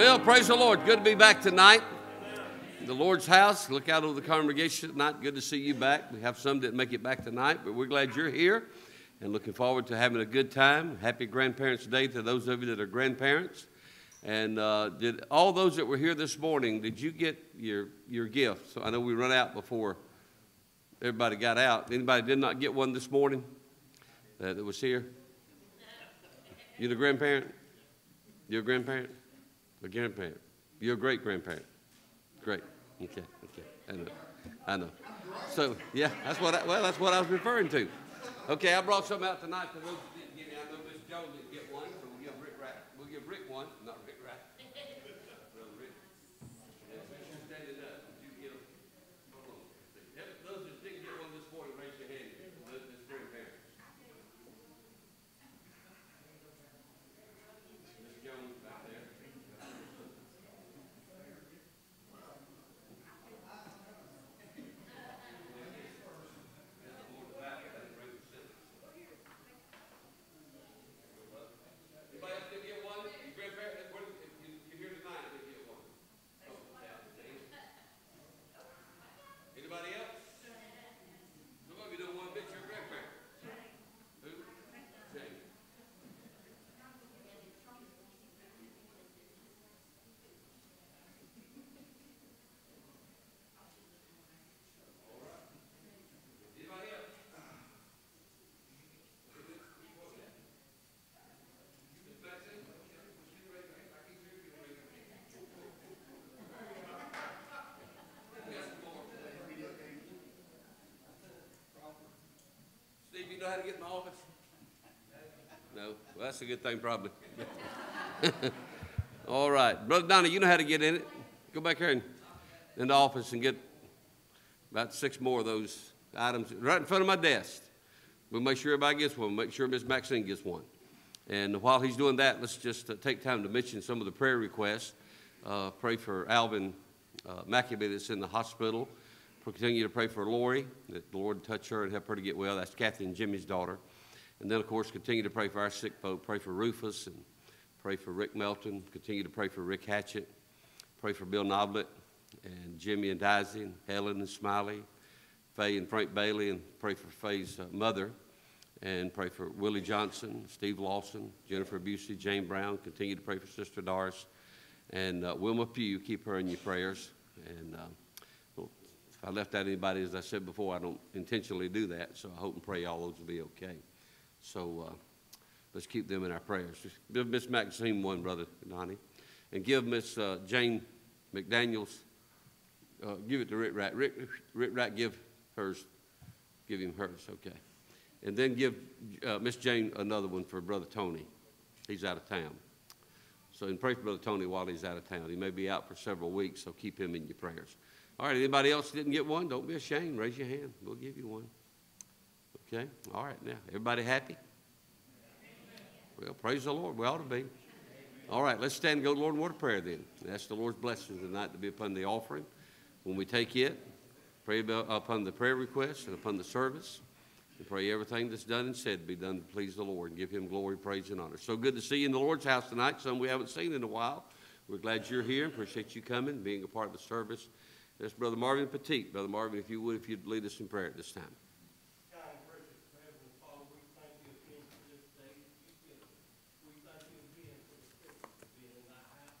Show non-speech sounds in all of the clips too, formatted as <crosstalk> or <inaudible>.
Well, praise the Lord. Good to be back tonight. In the Lord's house. Look out over the congregation tonight. Good to see you back. We have some that make it back tonight, but we're glad you're here and looking forward to having a good time. Happy Grandparents' Day to those of you that are grandparents. And uh, did all those that were here this morning, did you get your, your gift? So I know we run out before everybody got out. Anybody did not get one this morning that was here? You the grandparent? You're a grandparent? A grandparent. You're a great grandparent. Great. Okay. Okay. I know. I know. So yeah, that's what. I, well, that's what I was referring to. Okay, I brought some out tonight those that didn't get it. I know Miss Jones didn't get one, so we'll give Rick Rack. We'll give Rick one, not Rick Rack. Brother Rick. Yeah, since you're standing up, would you give? Hold on. Yeah, Those that didn't get one this morning, raise your hand. Those that's grandparents. Miss Jones back there. Anybody else didn't get one? Your grandparent, what, if you, you're here tonight, didn't get one? Oh, yeah, see? Anybody else? Some of you don't want to bet your grandparent. Who? Jane. Anybody else? Miss Maxine? Yes, more. Steve, you know how to get in the office? No? Well, that's a good thing, probably. <laughs> All right. Brother Donnie, you know how to get in it. Go back here and, in the office and get about six more of those items right in front of my desk. We'll make sure everybody gets one. Make sure Miss Maxine gets one. And while he's doing that, let's just uh, take time to mention some of the prayer requests. Uh, pray for Alvin uh, Maccabee that's in the hospital. Continue to pray for Lori, that the Lord touch her and help her to get well. That's Kathy and Jimmy's daughter. And then, of course, continue to pray for our sick folk. Pray for Rufus and pray for Rick Melton. Continue to pray for Rick Hatchett. Pray for Bill Noblet and Jimmy and Daisy and Helen and Smiley, Faye and Frank Bailey, and pray for Faye's uh, mother. And pray for Willie Johnson, Steve Lawson, Jennifer Busey, Jane Brown. Continue to pray for Sister Doris. And uh, Wilma Pugh, keep her in your prayers. And uh, if I left out anybody, as I said before, I don't intentionally do that. So I hope and pray all those will be okay. So uh, let's keep them in our prayers. Give Miss Maxine one, Brother Donnie. And give Miss uh, Jane McDaniels, uh, give it to Rick Rat. Rick, Rick Rat, give hers. Give him hers, okay. And then give uh, Miss Jane another one for Brother Tony. He's out of town. So, and pray for Brother Tony while he's out of town. He may be out for several weeks, so keep him in your prayers. All right, anybody else didn't get one? Don't be ashamed. Raise your hand. We'll give you one. Okay? All right, now, everybody happy? Well, praise the Lord. We ought to be. All right, let's stand and go to the Lord in word of prayer then. Ask the Lord's blessing tonight to be upon the offering. When we take it, pray upon the prayer requests and upon the service. And pray everything that's done and said be done to please the Lord and give him glory, praise, and honor. So good to see you in the Lord's house tonight, some we haven't seen in a while. We're glad you're here. Appreciate you coming, being a part of the service. That's Brother Marvin Petit. Brother Marvin, if you would, if you'd lead us in prayer at this time. God and precious Heavenly Father, we thank you again for this day that you've given us. We thank you again for the privilege of being in thy house.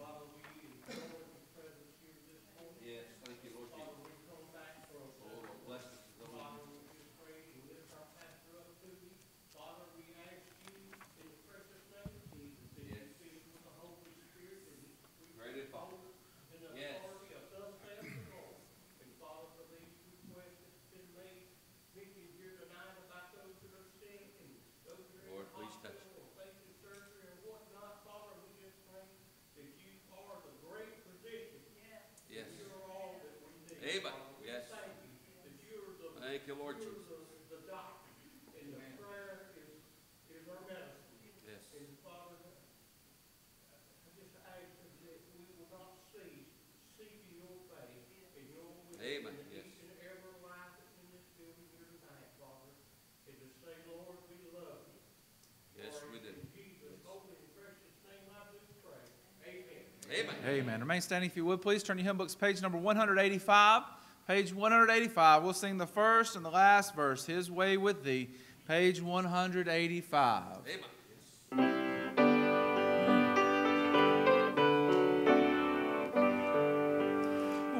Father, we enjoy your presence here this morning. Yes, thank you, Lord Father, we come back from, Lord, bless us. Father, we just pray and lift our pastor up to you. Father, we ask you in the precious name of Jesus that you Yes. fill him with the Holy Spirit and we Great Father. in the Yes. authority of thus saith the Lord. And Father, for these requests that's been made, speaking here tonight about those that are sick and those that are in Lord, the please touch hospital or facing surgery or whatnot, Father, we just pray that you are the great physician. Yes. You're all that we need. Amen. Father, we Yes. Thank you that you're the, Thank you, Lord you're Jesus. the, the doctor. And the prayer is, is our medicine. Yes. And Father, I just ask that we will not cease seeking your face and your will. Amen. in Yes. Each and every life that's in this building here tonight, Father, and to say, Lord, we love you. Yes, For we do. In Jesus' holy and precious name I do pray. Amen. Remain standing if you would, please. Turn your hymn books, page number 185. Page 185. We'll sing the first and the last verse, His Way with Thee. Page 185. Amen.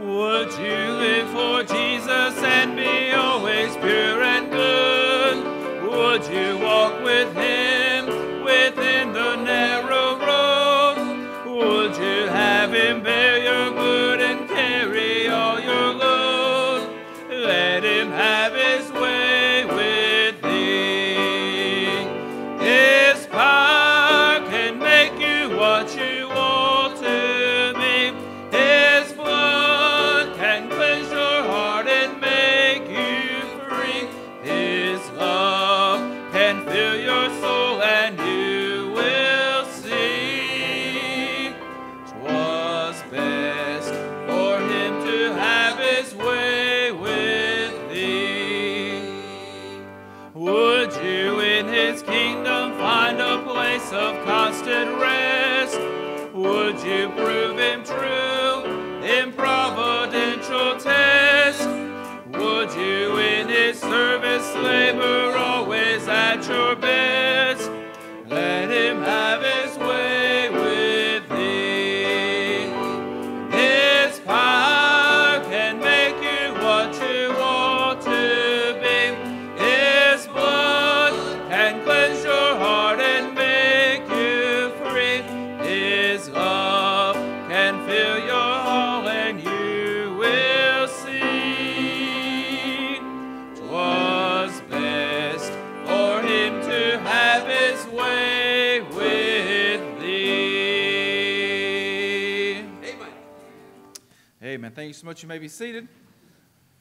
Would you live for Jesus and be always pure and good? Would you walk with Him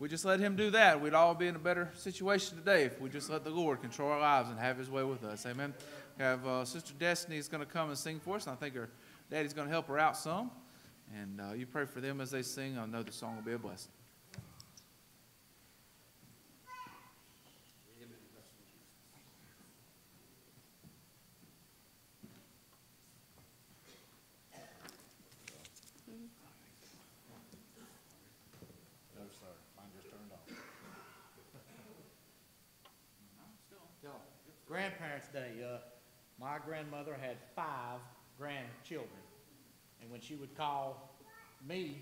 Just let him do that. We'd all be in a better situation today if we just let the Lord control our lives and have his way with us. Amen. We have uh, Sister Destiny is going to come and sing for us, and I think her daddy's going to help her out some. And uh, you pray for them as they sing. I know the song will be a blessing. My grandmother had five grandchildren. And when she would call me,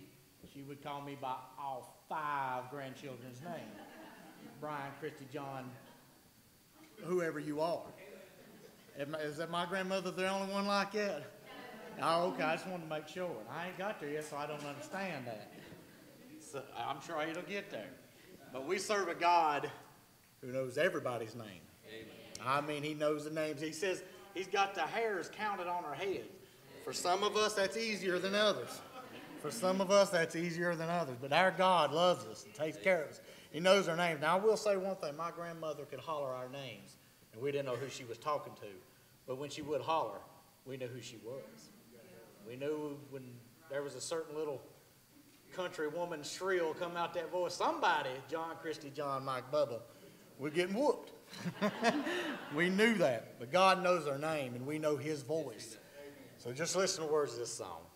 she would call me by all five grandchildren's names. Brian, Christy, John, whoever you are. Is that my grandmother the only one like that? Oh, okay, I just wanted to make sure. I ain't got there yet, so I don't understand that. So I'm sure it'll get there. But we serve a God who knows everybody's name. I mean, he knows the names. He says he's got the hairs counted on our head. For some of us, that's easier than others. For some of us, that's easier than others. But our God loves us and takes care of us. He knows our names. Now, I will say one thing. My grandmother could holler our names, and we didn't know who she was talking to. But when she would holler, we knew who she was. We knew when there was a certain little country woman shrill come out that voice, somebody, John Christie, John, Mike, Bubba, we're getting whooped. <laughs> we knew that, but God knows our name and we know His voice. So just listen to words of this song.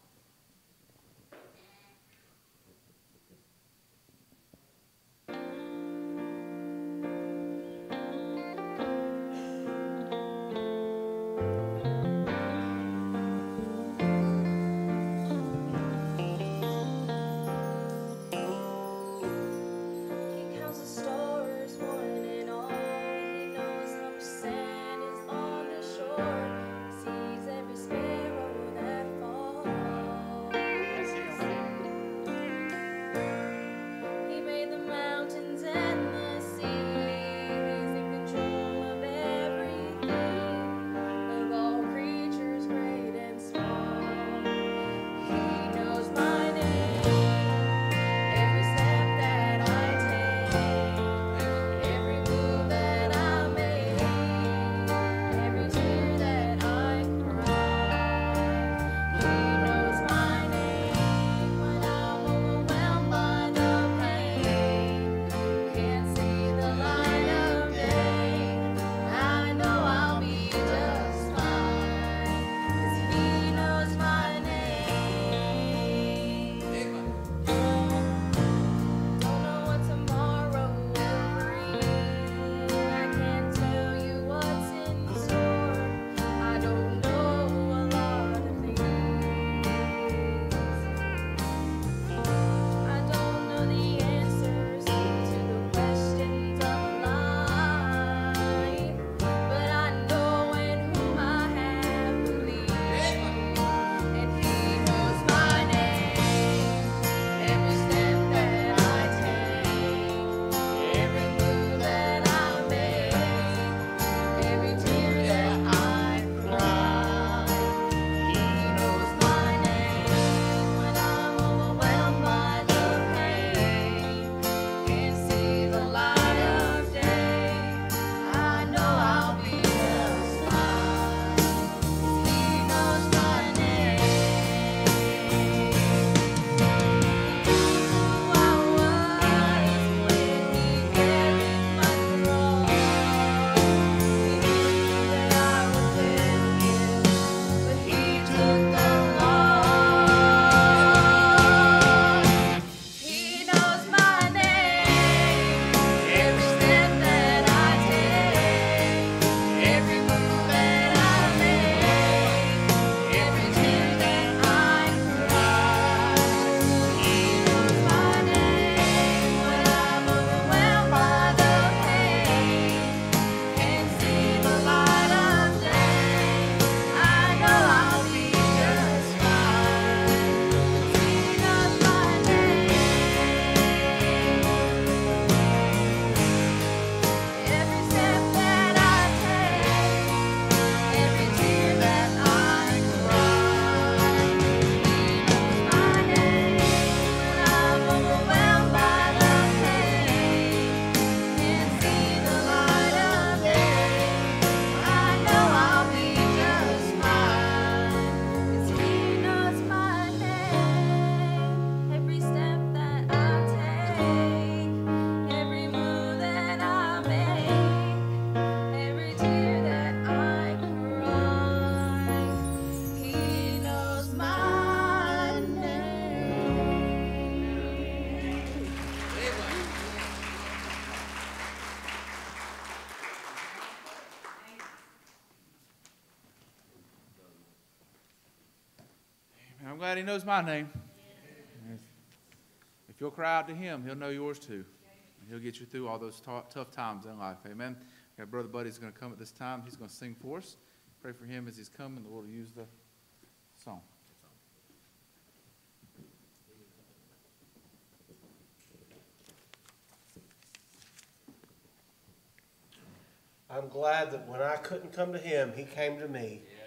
glad he knows my name. If you'll cry out to him, he'll know yours too. And he'll get you through all those t- tough times in life. Amen. Our brother Buddy's going to come at this time. He's going to sing for us. Pray for him as he's coming. The Lord will use the song. I'm glad that when I couldn't come to him, he came to me. Yeah.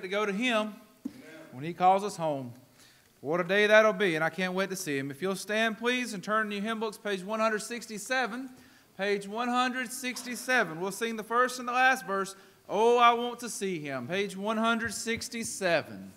get to go to Him when He calls us home. What a day that'll be, and I can't wait to see Him. If you'll stand, please, and turn to your hymn books, page 167. Page 167. We'll sing the first and the last verse. Oh, I want to see Him. Page 167.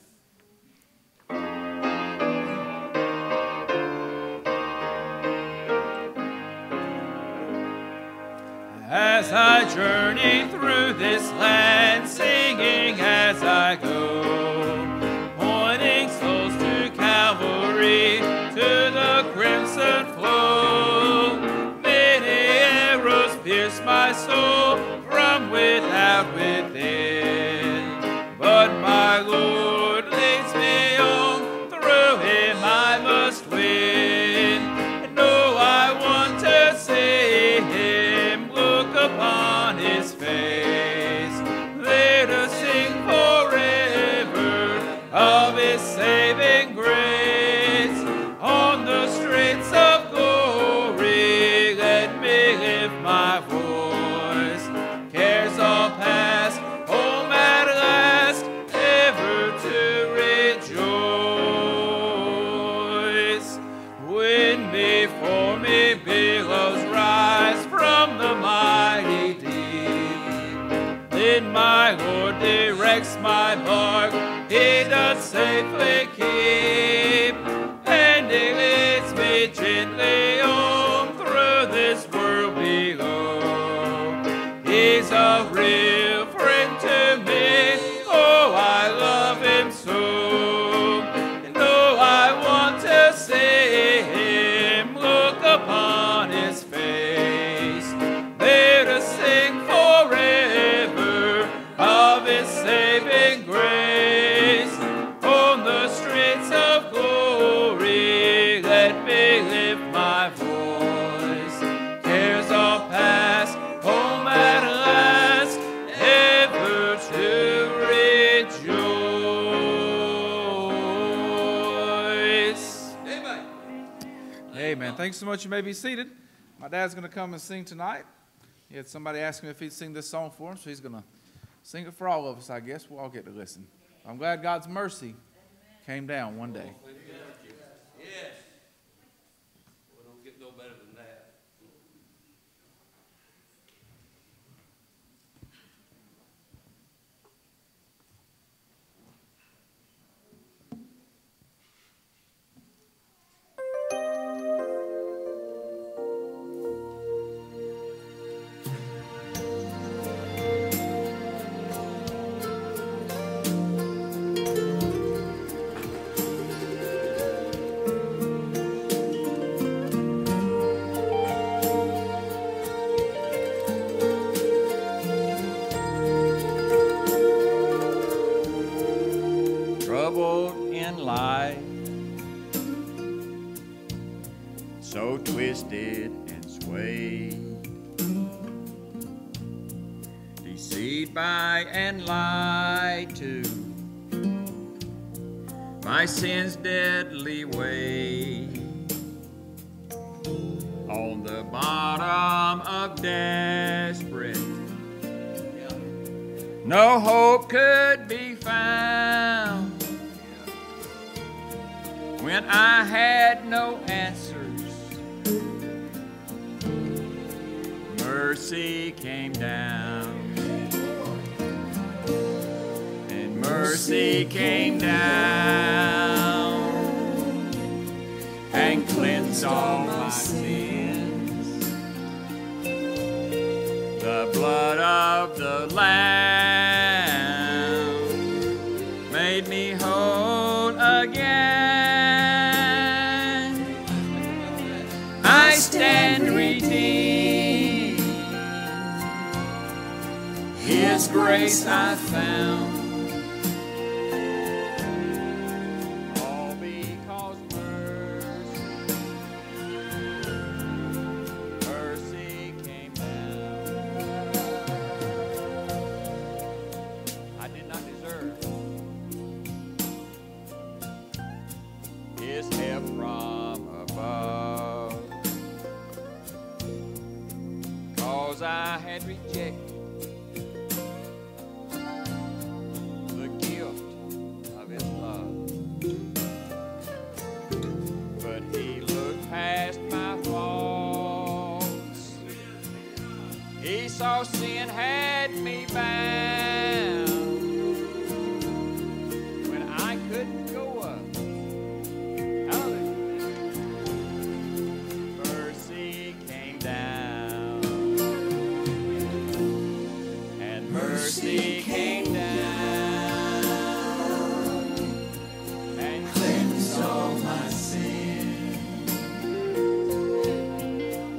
Thanks so much. You may be seated. My dad's going to come and sing tonight. He had somebody ask him if he'd sing this song for him, so he's going to sing it for all of us, I guess. We'll all get to listen. I'm glad God's mercy came down one day.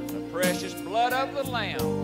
The precious blood of the Lamb.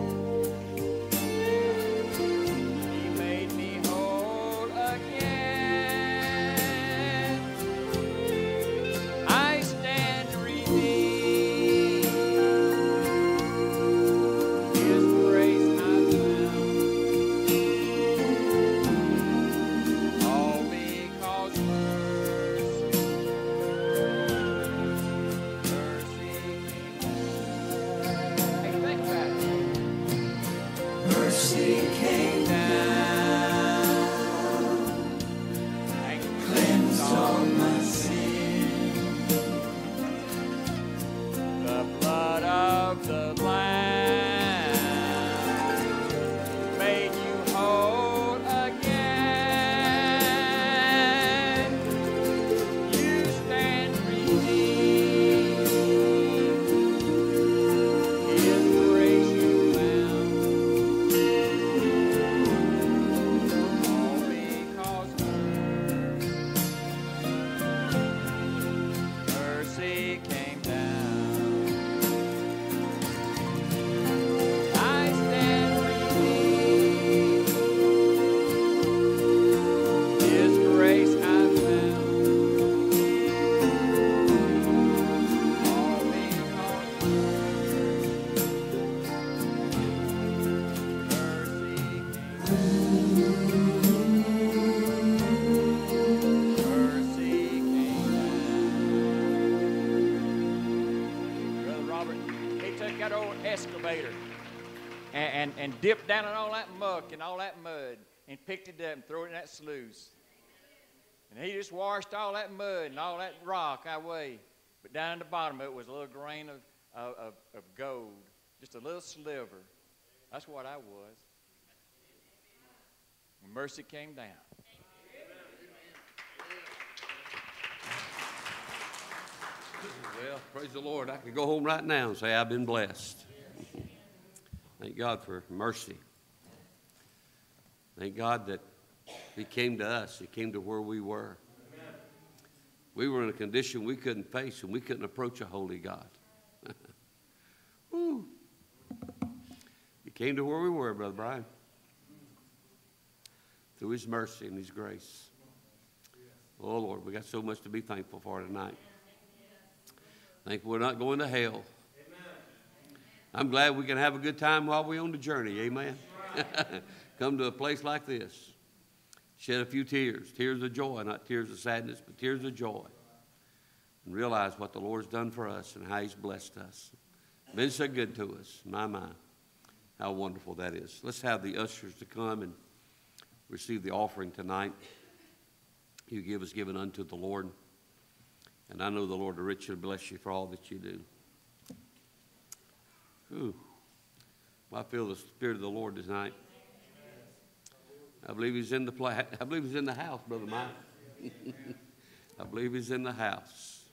Dipped down in all that muck and all that mud and picked it up and threw it in that sluice. And he just washed all that mud and all that rock away. But down at the bottom of it was a little grain of, of, of, gold, just a little sliver. That's what I was. When mercy came down. Well, praise the Lord. I can go home right now and say I've been blessed. Thank God for mercy. Thank God that He came to us. He came to where we were. We were in a condition we couldn't face and we couldn't approach a holy God. <laughs> Woo. He came to where we were, Brother Brian. Through His mercy and His grace. Oh, Lord, we got so much to be thankful for tonight. Think we're not going to hell. I'm glad we can have a good time while we're on the journey. Amen. <laughs> Come to a place like this. Shed a few tears, tears of joy, not tears of sadness, but tears of joy. And realize what the Lord's done for us and how He's blessed us. Been so good to us. My, my. How wonderful that is. Let's have the ushers to come and receive the offering tonight. You give us given unto the Lord. And I know the Lord will richly bless you for all that you do. Ooh. I feel the Spirit of the Lord tonight. I believe He's in the pla- <laughs> I believe He's in the house, Brother Mike. <laughs> I believe He's in the house.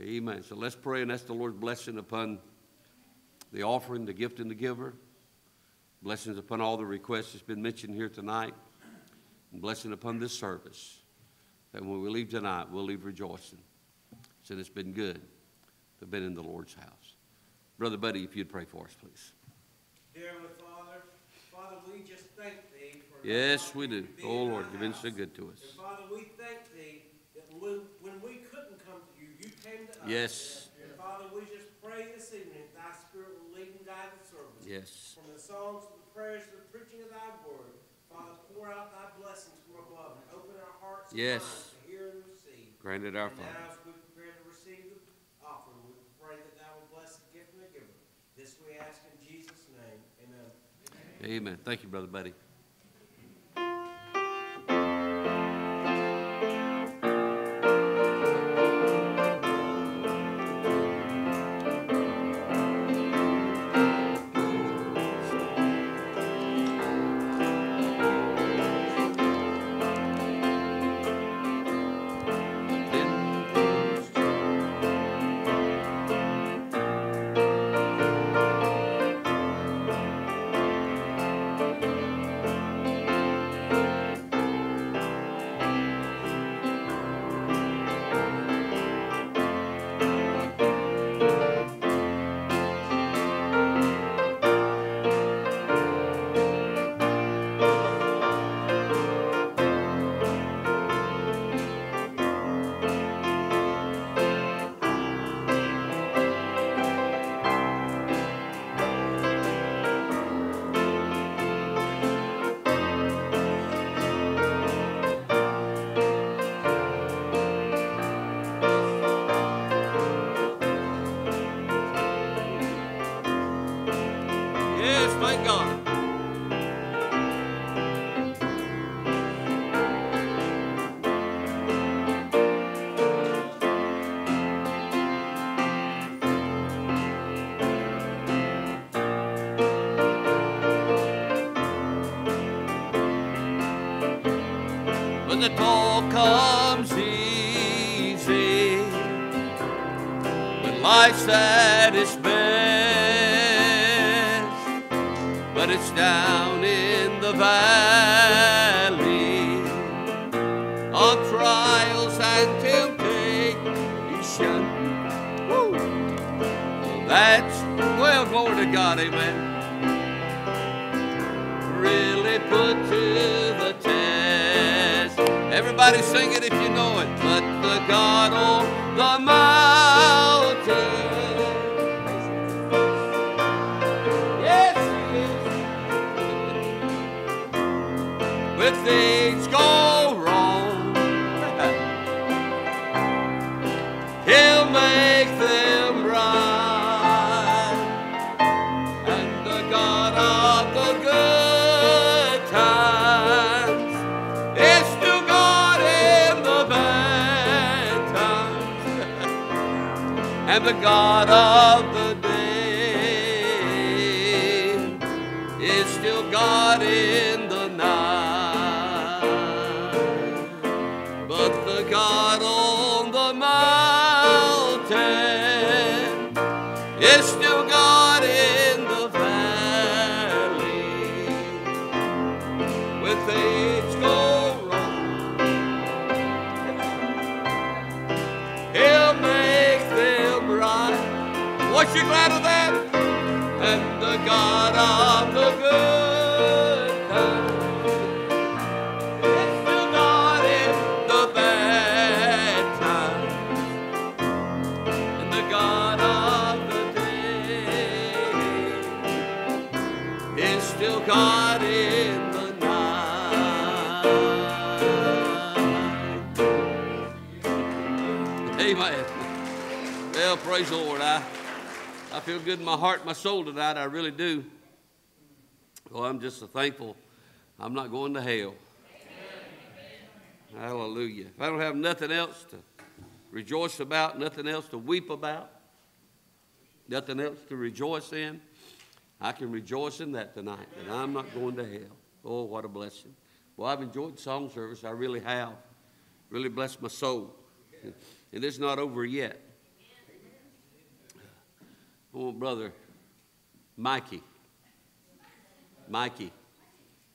Amen. So let's pray and ask the Lord's blessing upon the offering, the gift, and the giver. Blessings upon all the requests that's been mentioned here tonight. And blessing upon this service. That when we leave tonight, we'll leave rejoicing. Since it's been good to have been in the Lord's house. Brother Buddy, if you'd pray for us, please. Dear Heavenly Father, Father, we just thank Thee for. Yes, we do. allowing us to oh, be Oh, Lord, you've been so good to us. And Father, we thank Thee that when, when we couldn't come to You, You came to us. Yes. And Father, we just pray this evening that Thy Spirit will lead and guide the service. Yes. From the songs to the prayers to the preaching of Thy word, Father, pour out Thy blessings from above and open our hearts and Yes. minds to hear and receive. Granted our And Father. now as we prepare to receive the offering, we pray that Thou will bless the gift and the giver. This ask in Jesus' name. Amen. Amen. Thank you, Brother Buddy. The toil Everybody sing it God of feel good in my heart my soul tonight. I really do. Well, I'm just so thankful I'm not going to hell. Hallelujah. If I don't have nothing else to rejoice about, nothing else to weep about, nothing else to rejoice in, I can rejoice in that tonight, that I'm not going to hell. Oh, what a blessing. Well, I've enjoyed song service. I really have. Really blessed my soul. And it's not over yet. I want brother Mikey, Mikey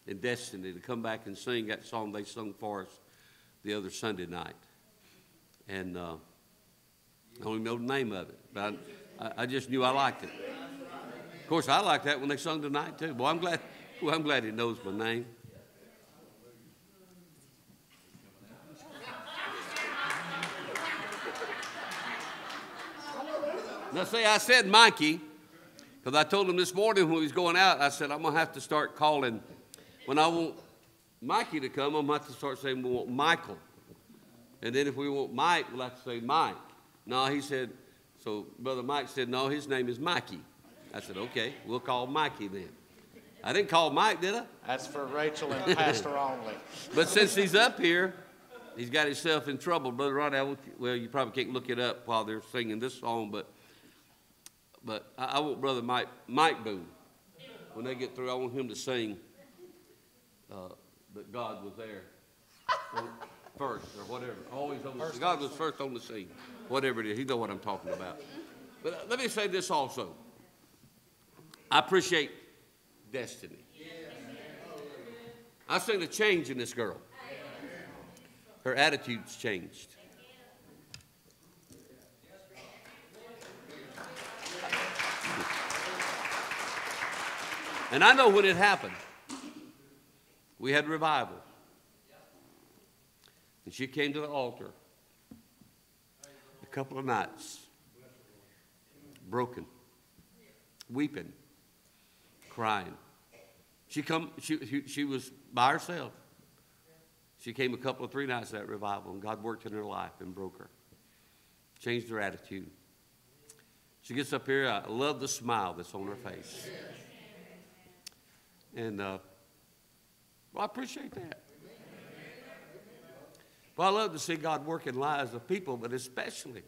and Destiny to come back and sing that song they sung for us the other Sunday night. And uh, I don't even know the name of it, but I, I just knew I liked it. Of course, I like that when they sung tonight too. Well, I'm glad. Well, I'm glad he knows my name. Now, see, I said Mikey because I told him this morning when he was going out, I said, I'm going to have to start calling. When I want Mikey to come, I'm going to have to start saying we want Michael. And then if we want Mike, we'll have to say Mike. No, he said, so Brother Mike said, no, his name is Mikey. I said, okay, we'll call Mikey then. I didn't call Mike, did I? That's for Rachel and Pastor only. <laughs> But since he's up here, he's got himself in trouble. Brother Ronnie, I well, you probably can't look it up while they're singing this song, but but I, I want Brother Mike Mike Boone. When they get through, I want him to sing uh, that God was there <laughs> first or whatever. Always on the, God was first on the scene. Whatever it is, you know what I'm talking about. But uh, let me say this also. I appreciate Destiny. I've seen a change in this girl. Her attitude's changed. And I know when it happened, we had revival. And she came to the altar a couple of nights, broken, weeping, crying. She come. She, she, she was by herself. She came a couple of three nights at that revival, and God worked in her life and broke her, changed her attitude. She gets up here. I love the smile that's on her face, and uh, well, I appreciate that. Well, I love to see God work in lives of people, but especially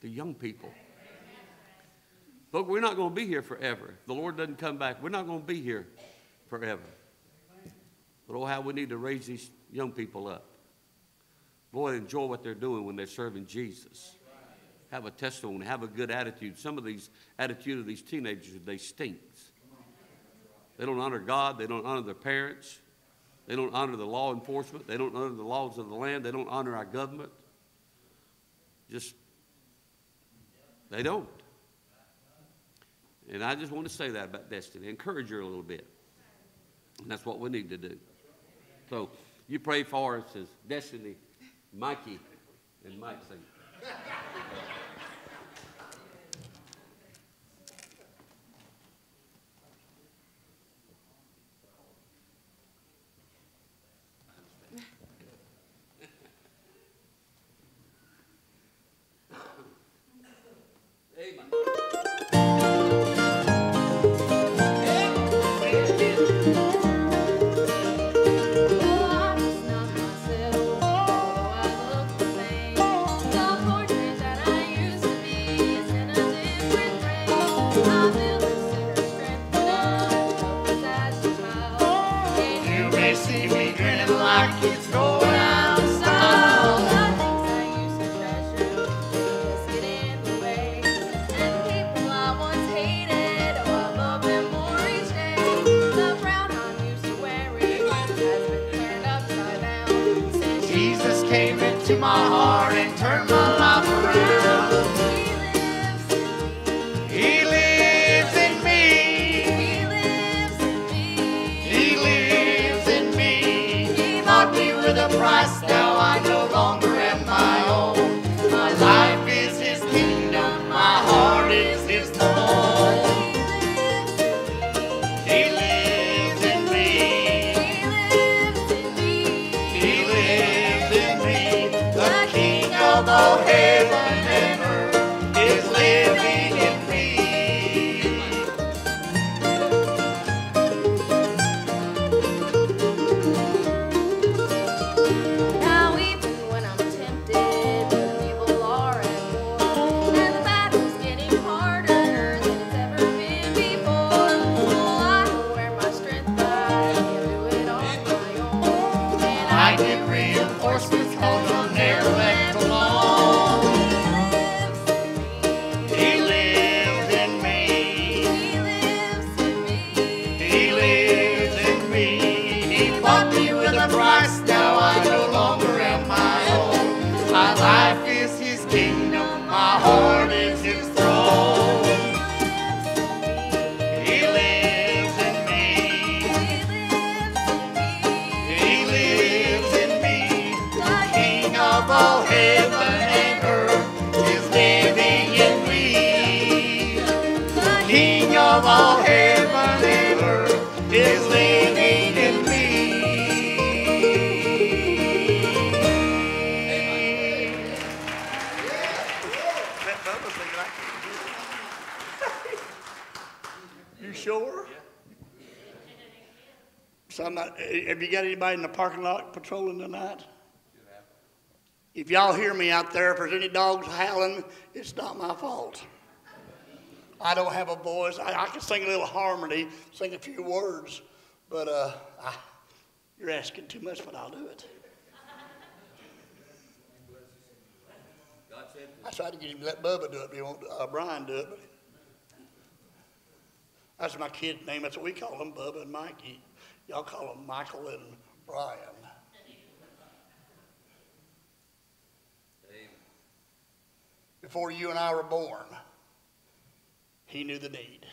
the young people. But we're not going to be here forever. The Lord doesn't come back, we're not going to be here forever. But oh, how we need to raise these young people up. boy, enjoy what they're doing when they're serving Jesus. Have a testimony, have a good attitude. Some of these attitude of these teenagers, they stinks. They don't honor God, they don't honor their parents, they don't honor the law enforcement, they don't honor the laws of the land, they don't honor our government. Just they don't. And I just want to say that about Destiny. Encourage her a little bit. And that's what we need to do. So you pray for us as Destiny, Mikey, and Mike sing. Anybody in the parking lot patrolling tonight? If y'all hear me out there, if there's any dogs howling, it's not my fault. I don't have a voice. I, I can sing a little harmony, sing a few words, but uh, I, you're asking too much, but I'll do it. I tried to get him to let Bubba do it, but he won't, uh, Brian do it. That's my kid's name. That's what we call them, Bubba and Mikey. Y'all call them Michael and Brian. Before you and I were born, he knew the need.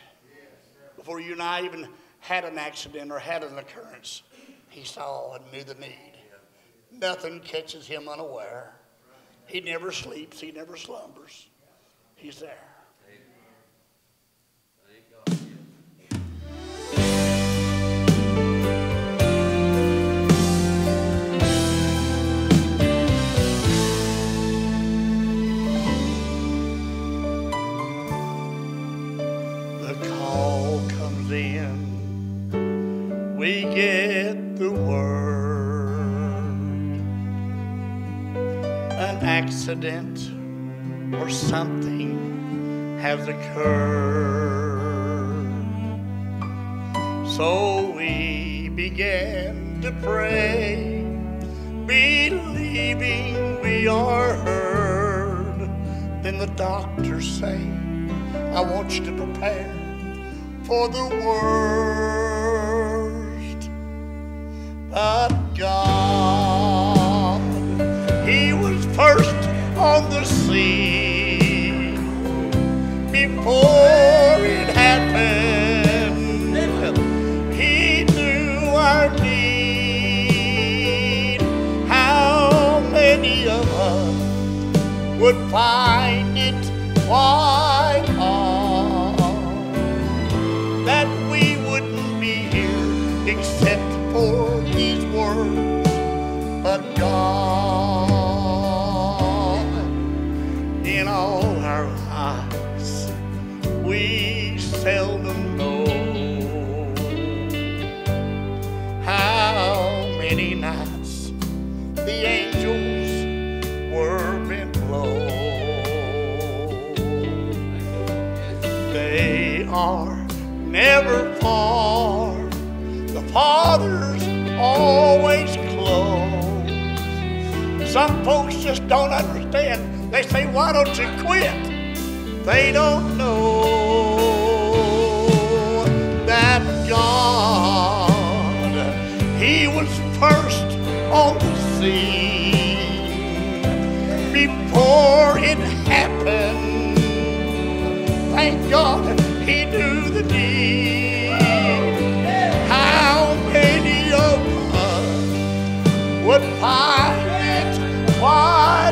Before you and I even had an accident or had an occurrence, he saw and knew the need. Nothing catches him unaware. He never sleeps, he never slumbers. He's there. We get the word. An accident or something has occurred. So we began to pray, believing we are heard, then the doctors say, I want you to prepare for the worst. But God, He was first on the scene before it happened. He knew our need. How many of us would find it quite God, Some folks just don't understand. They say, Why don't you quit? They don't know that God, He was first on the scene before it happened. Thank God He knew the need. How many of us would find it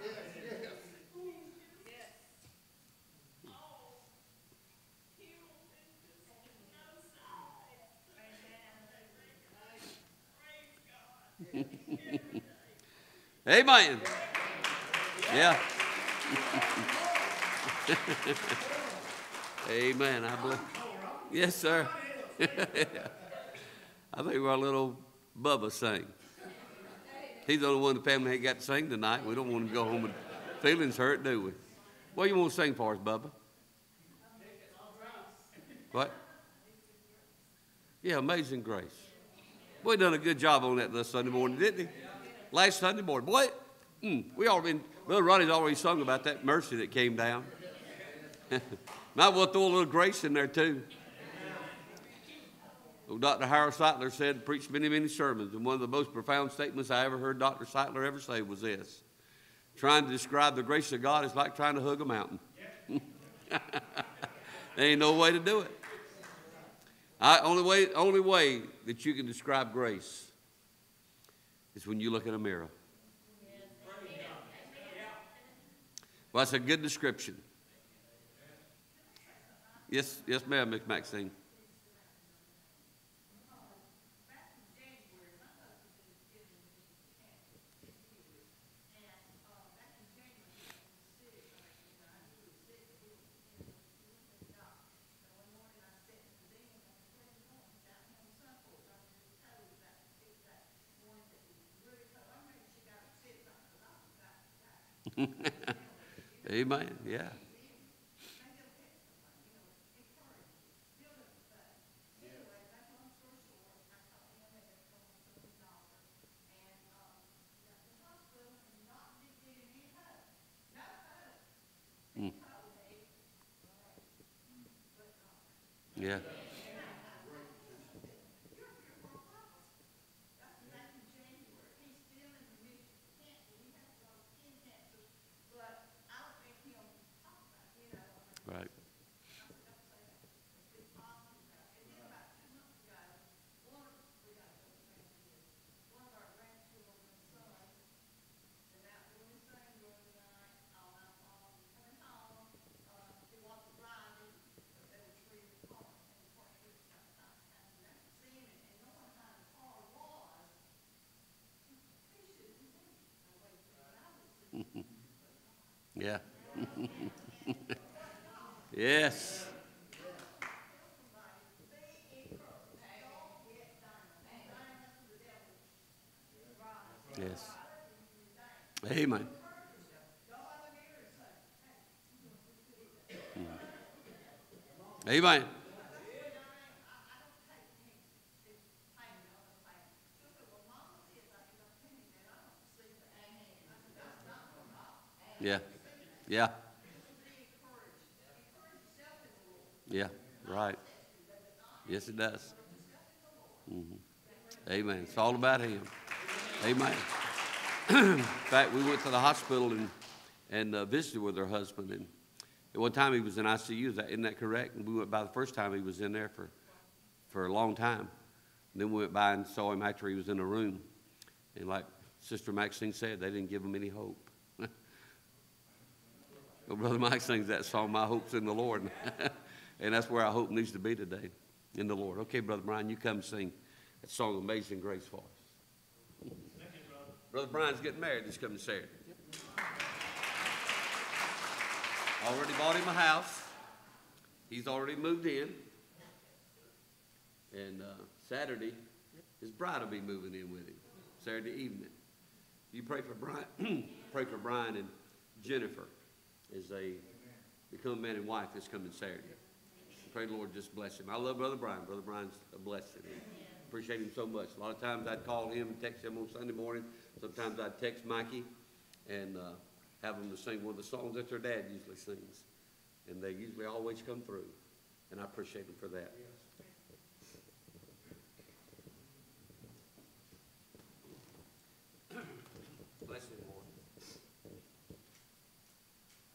Amen. Yeah. <laughs> Amen. I believe. Yes, sir. <laughs> I think we're our little Bubba sang. He's the only one in the family that got to sing tonight. We don't want him to go home with feelings hurt, do we? What you want to sing for us, Bubba? What? Yeah, Amazing Grace. Boy, done a good job on that this Sunday morning, didn't he? Last Sunday morning. Boy, mm, we all been, Brother Ronnie's already sung about that mercy that came down. <laughs> Might well throw a little grace in there too. Well, Dr. Harold Sightler said, preached many, many sermons, and one of the most profound statements I ever heard Dr. Sightler ever say was this Trying to describe the grace of God is like trying to hug a mountain. <laughs> there ain't no way to do it. I, only way, only way that you can describe grace is when you look in a mirror. Well, that's a good description. Yes, yes, ma'am, Miss Maxine. <laughs> Amen. Yeah. Mm. Yeah. Right. Yeah. yes. Yes. Amen. Mm. Amen. Yeah. Yeah. Yeah, right. Yes, it does. hmm Amen. It's all about Him. Amen. <clears throat> In fact, we went to the hospital and, and uh, visited with her husband. And at one time he was in ICU. Is that, isn't that correct? And we went by the first time he was in there for, for a long time. And then we went by and saw him after he was in a room. And like Sister Maxine said, they didn't give him any hope. Brother Mike sings that song, My Hope's in the Lord. <laughs> and that's where our hope needs to be today, in the Lord. Okay, Brother Brian, you come sing that song, Amazing Grace, for us. You, brother. Brian's getting married this coming to Saturday. Already bought him a house. He's already moved in. And uh, Saturday, his bride will be moving in with him, Saturday evening. You pray for Brian, <clears throat> pray for Brian and Jennifer as they become man and wife this coming Saturday. Pray the Lord just bless him. I love Brother Brian. Brother Brian's a blessing. Appreciate him so much. A lot of times I'd call him and text him on Sunday morning. Sometimes I'd text Mikey and uh, have them to sing one of the songs that their dad usually sings. And they usually always come through. And I appreciate him for that. Bless him, Lord.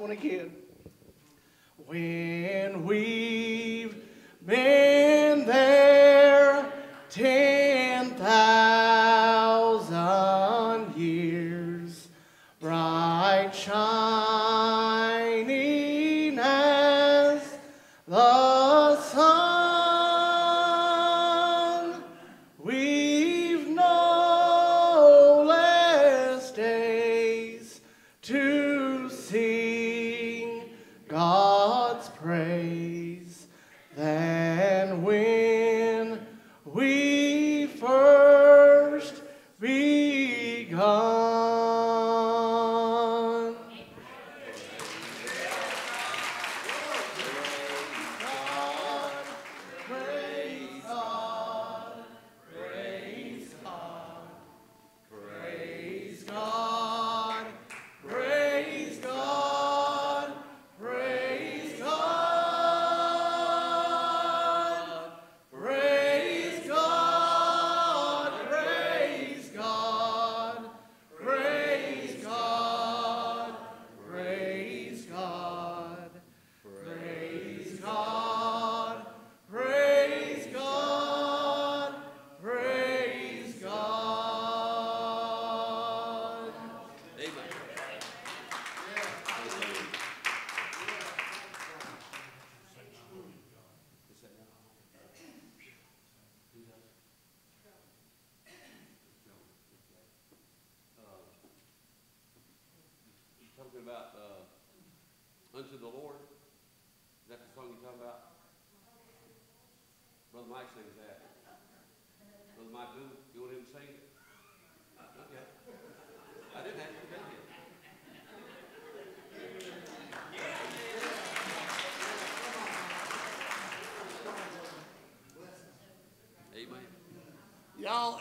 one again.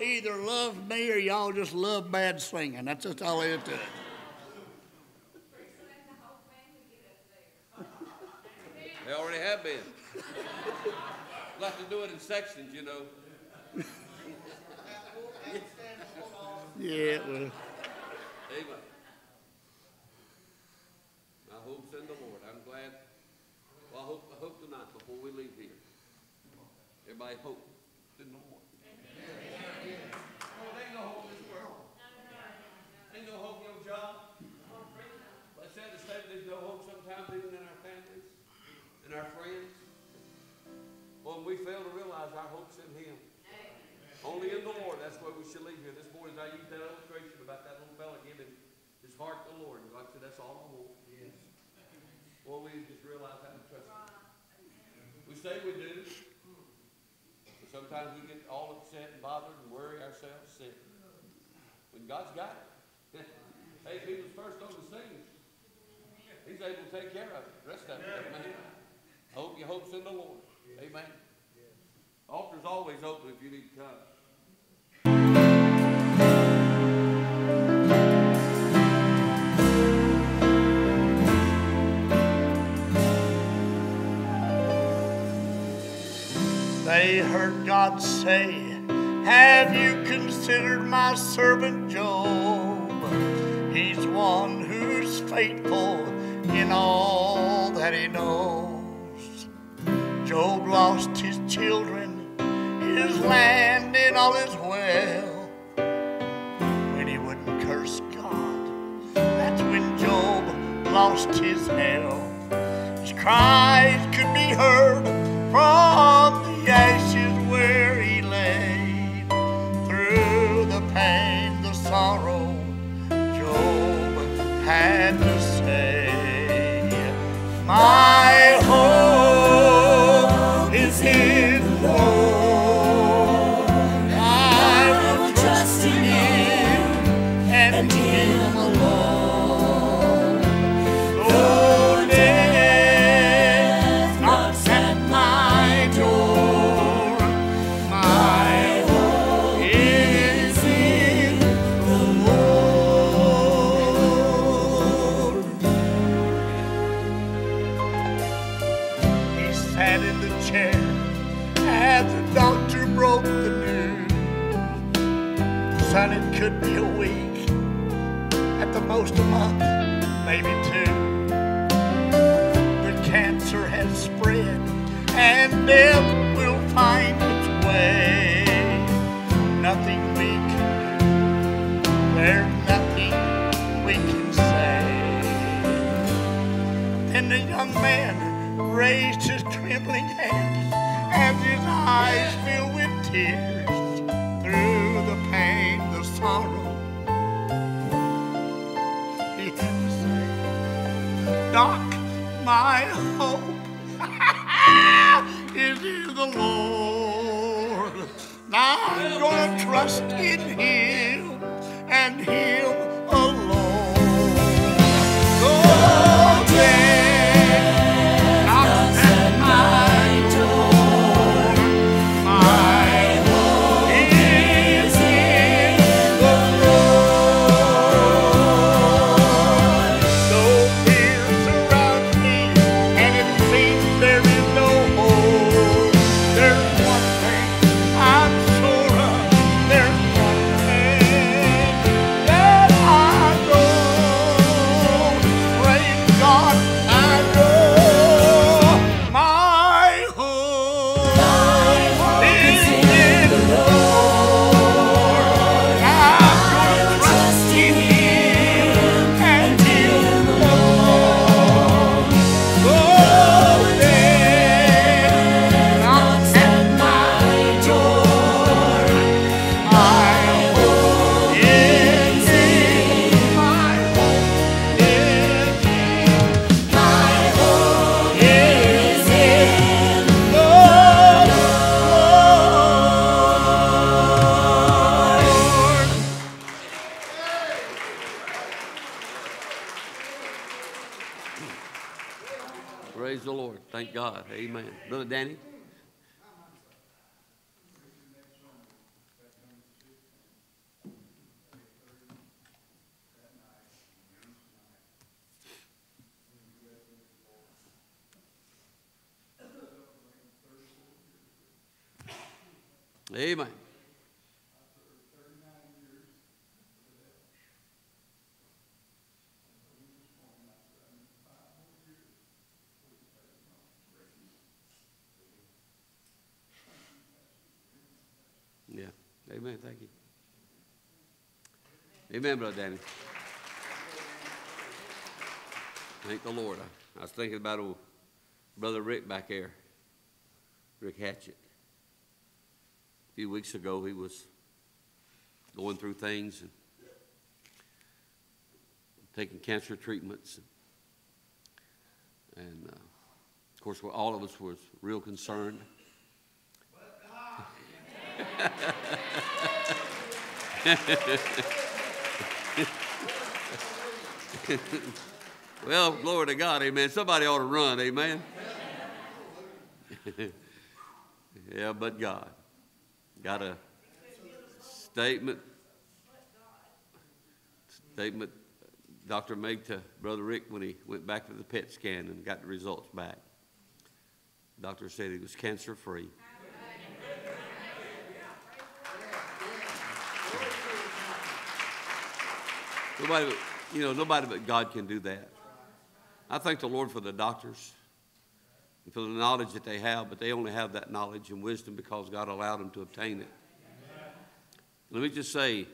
Either love me or y'all just love bad singing. That's just all it is. They already have been. We'll to do it in sections, you know. Lord, that's where should leave here. This morning I used that illustration about that little fella giving his heart to the Lord. And God said, that's all I want. Yes. Well, we just realize how to trust Him. We say we do. But sometimes we get all upset and bothered and worry ourselves sick. When God's got it. <laughs> hey, if He was first on the scene, He's able to take care of it. The rest of it, amen. I hope your hope's in the Lord. Amen. Altar's always open if you need to come. They heard God say, Have you considered my servant Job? He's one who's faithful in all that he knows. Job lost his children, his land, and all his wealth. When he wouldn't curse God, that's when Job lost his health. His cries could be heard from the ashes the Lord. Now I'm gonna trust in Amen, Brother Danny. Thank the Lord. I, I was thinking about old Brother Rick back there, Rick Hatchett. A few weeks ago, he was going through things and taking cancer treatments. And, uh, of course, all of us was real concerned. <laughs> <laughs> Well, glory to God, amen. Somebody ought to run, amen. <laughs> yeah, but God. Got a statement. Statement doctor made to Brother Rick when he went back to the PET scan and got the results back. Doctor said he was cancer free. But- you know, nobody but God can do that. I thank the Lord for the doctors and for the knowledge that they have, but they only have that knowledge and wisdom because God allowed them to obtain it. Let me just say,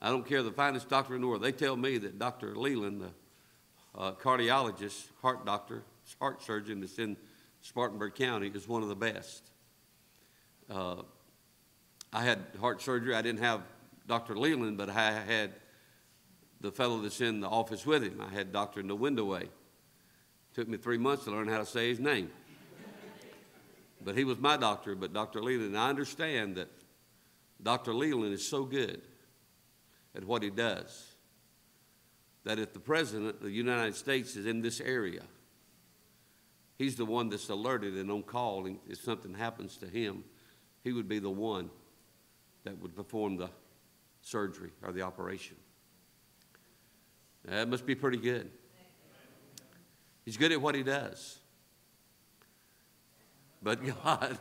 I don't care the finest doctor in the world. They tell me that Dr. Leland, the uh, cardiologist, heart doctor, heart surgeon that's in Spartanburg County, is one of the best. Uh, I had heart surgery. I didn't have Dr. Leland, but I had the fellow that's in the office with him. I had Dr. Nwindaway. Took me three months to learn how to say his name. But he was my doctor, but Dr. Leland, and I understand that Dr. Leland is so good at what he does that if the President of the United States is in this area, he's the one that's alerted and on call, and if something happens to him, he would be the one that would perform the surgery or the operation. That must be pretty good. He's good at what he does. But <laughs> God,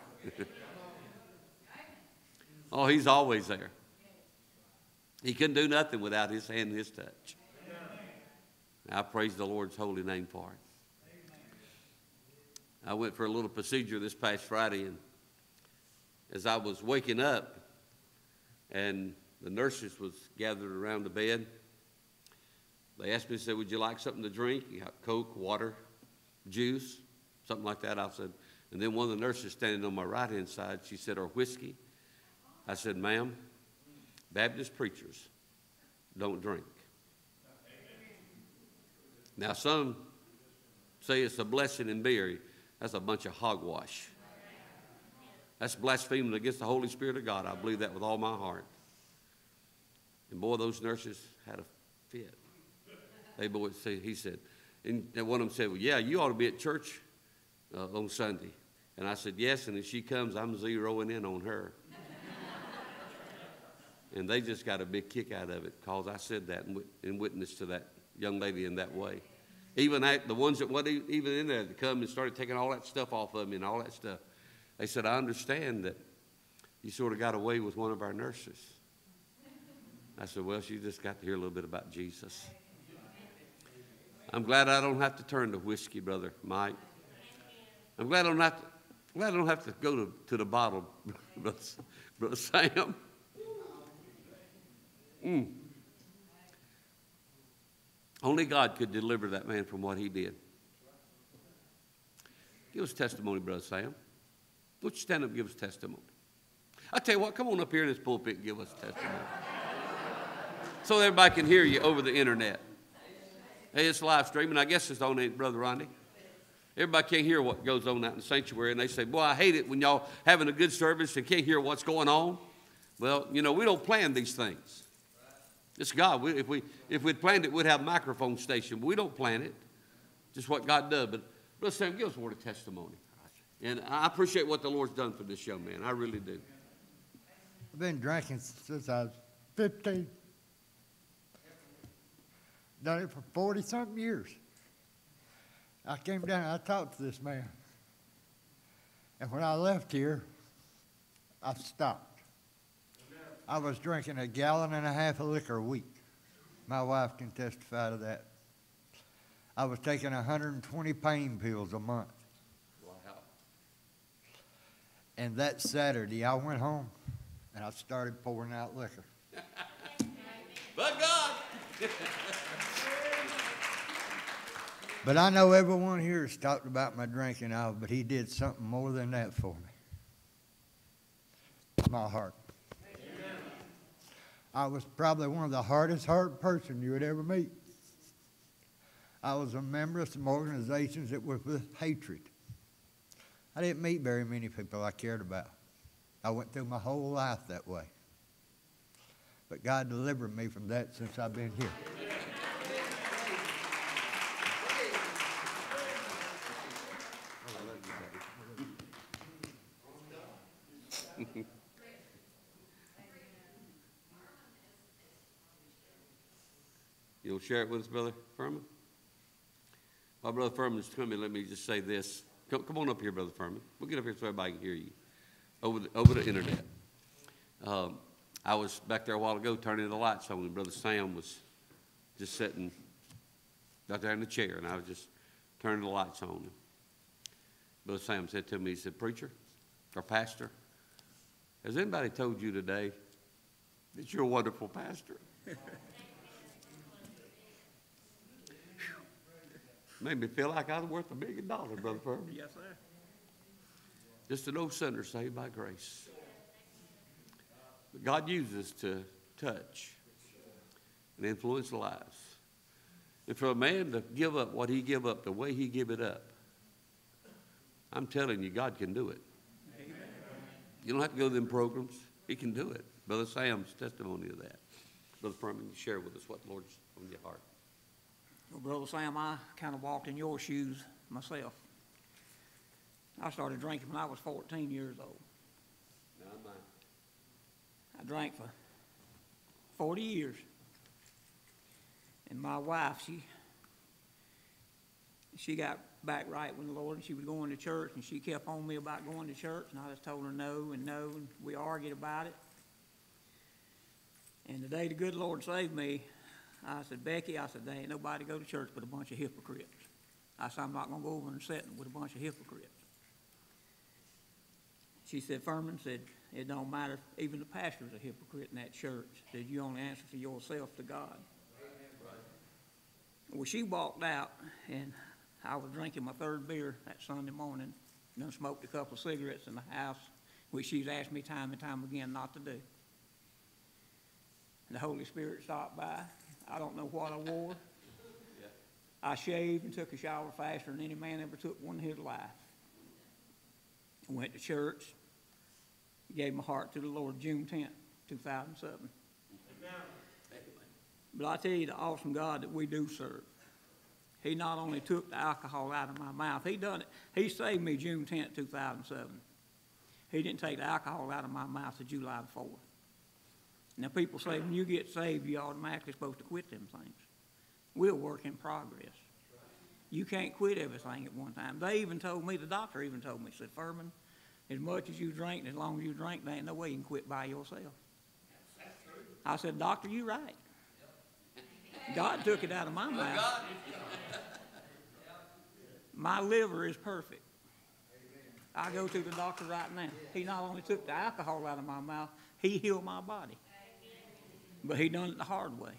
oh, he's always there. He couldn't do nothing without his hand and his touch. I praise the Lord's holy name for it. I went for a little procedure this past Friday, and as I was waking up, and the nurses was gathered around the bed, they asked me, they said, would you like something to drink? You got Coke, water, juice, something like that. I said, and then one of the nurses standing on my right-hand side, she said, or whiskey. I said, ma'am, Baptist preachers don't drink. Now, some say it's a blessing in beer. That's a bunch of hogwash. That's blaspheming against the Holy Spirit of God. I believe that with all my heart. And boy, those nurses had a fit. They boy, say, he said, and one of them said, well, yeah, you ought to be at church uh, on Sunday. And I said, yes, and if she comes, I'm zeroing in on her. <laughs> and they just got a big kick out of it because I said that and, wit- and witnessed to that young lady in that way. Even that, the ones that e- even in there that come and started taking all that stuff off of me and all that stuff. They said, I understand that you sort of got away with one of our nurses. I said, well, she just got to hear a little bit about Jesus. I'm glad I don't have to turn to whiskey, brother Mike. I'm glad I don't have to, glad I don't have to go to, to the bottle, <laughs> brother, Sam. Mm. Only God could deliver that man from what he did. Give us testimony, brother Sam. Would you stand up give us testimony? I tell you what, come on up here in this pulpit and give us testimony. <laughs> so everybody can hear you over the internet. Hey, it's live streaming. I guess it's on, it, Brother Ronnie? Everybody can't hear what goes on out in the sanctuary, and they say, Boy, I hate it when y'all having a good service and can't hear what's going on. Well, you know, we don't plan these things. It's God. We, if, we, if we'd planned it, we'd have a microphone station. We don't plan it. Just what God does. But, Brother Sam, give us a word of testimony. And I appreciate what the Lord's done for this young man. I really do. I've been drinking since I was 15. Done it for 40 something years. I came down, I talked to this man. And when I left here, I stopped. I was drinking a gallon and a half of liquor a week. My wife can testify to that. I was taking 120 pain pills a month. Wow. And that Saturday, I went home and I started pouring out liquor. But God. <laughs> But I know everyone here has talked about my drinking out, but he did something more than that for me. My heart. I was probably one of the hardest hearted person you would ever meet. I was a member of some organizations that were with hatred. I didn't meet very many people I cared about. I went through my whole life that way. But God delivered me from that since I've been here. Share it with us, Brother Furman? While Brother Furman's coming, let me just say this. Come, come on up here, Brother Furman. We'll get up here so everybody can hear you over the, over the internet. Um, I was back there a while ago turning the lights on, and Brother Sam was just sitting out there in the chair, and I was just turning the lights on. Brother Sam said to me, he said, Preacher or Pastor, has anybody told you today that you're a wonderful pastor? <laughs> Made me feel like I was worth a million dollars, Brother Furman. <laughs> Yes, sir. Just an old sinner saved by grace. But God uses to touch and influence lives. And for a man to give up what he give up the way he give it up, I'm telling you, God can do it. You don't have to go to them programs. He can do it. Brother Sam's testimony of that. Brother Furman, you share with us what the Lord's on your heart. Well, Brother Sam, I kind of walked in your shoes myself. I started drinking when I was 14 years old. Mine. I drank for 40 years. And my wife, she she got back right with the Lord, and she was going to church, and she kept on me about going to church, and I just told her no and no, and we argued about it. And the day the good Lord saved me, I said, Becky, I said, there ain't nobody go to church but a bunch of hypocrites. I said, I'm not gonna go over and sit with a bunch of hypocrites. She said, Furman said, it don't matter, even the pastor's a hypocrite in that church. Said, you only answer for yourself to God. Well, she walked out, and I was drinking my third beer that Sunday morning, done smoked a couple of cigarettes in the house, which she's asked me time and time again not to do. And the Holy Spirit stopped by. I don't know what I wore. I shaved and took a shower faster than any man ever took one in his life. Went to church, gave my heart to the Lord June tenth, two thousand seven. But I tell you, the awesome God that we do serve, He not only took the alcohol out of my mouth, He done it. He saved me June tenth, two thousand seven. He didn't take the alcohol out of my mouth till July the fourth. Now, people say when you get saved, you're automatically supposed to quit them things. We're a work in progress. You can't quit everything at one time. They even told me, the doctor even told me, said, Furman, as much as you drink, and as long as you drink, there ain't no way you can quit by yourself. I said, Doctor, you right. God took it out of my mouth. My liver is perfect. I go to the doctor right now. He not only took the alcohol out of my mouth, he healed my body. But he done it the hard way.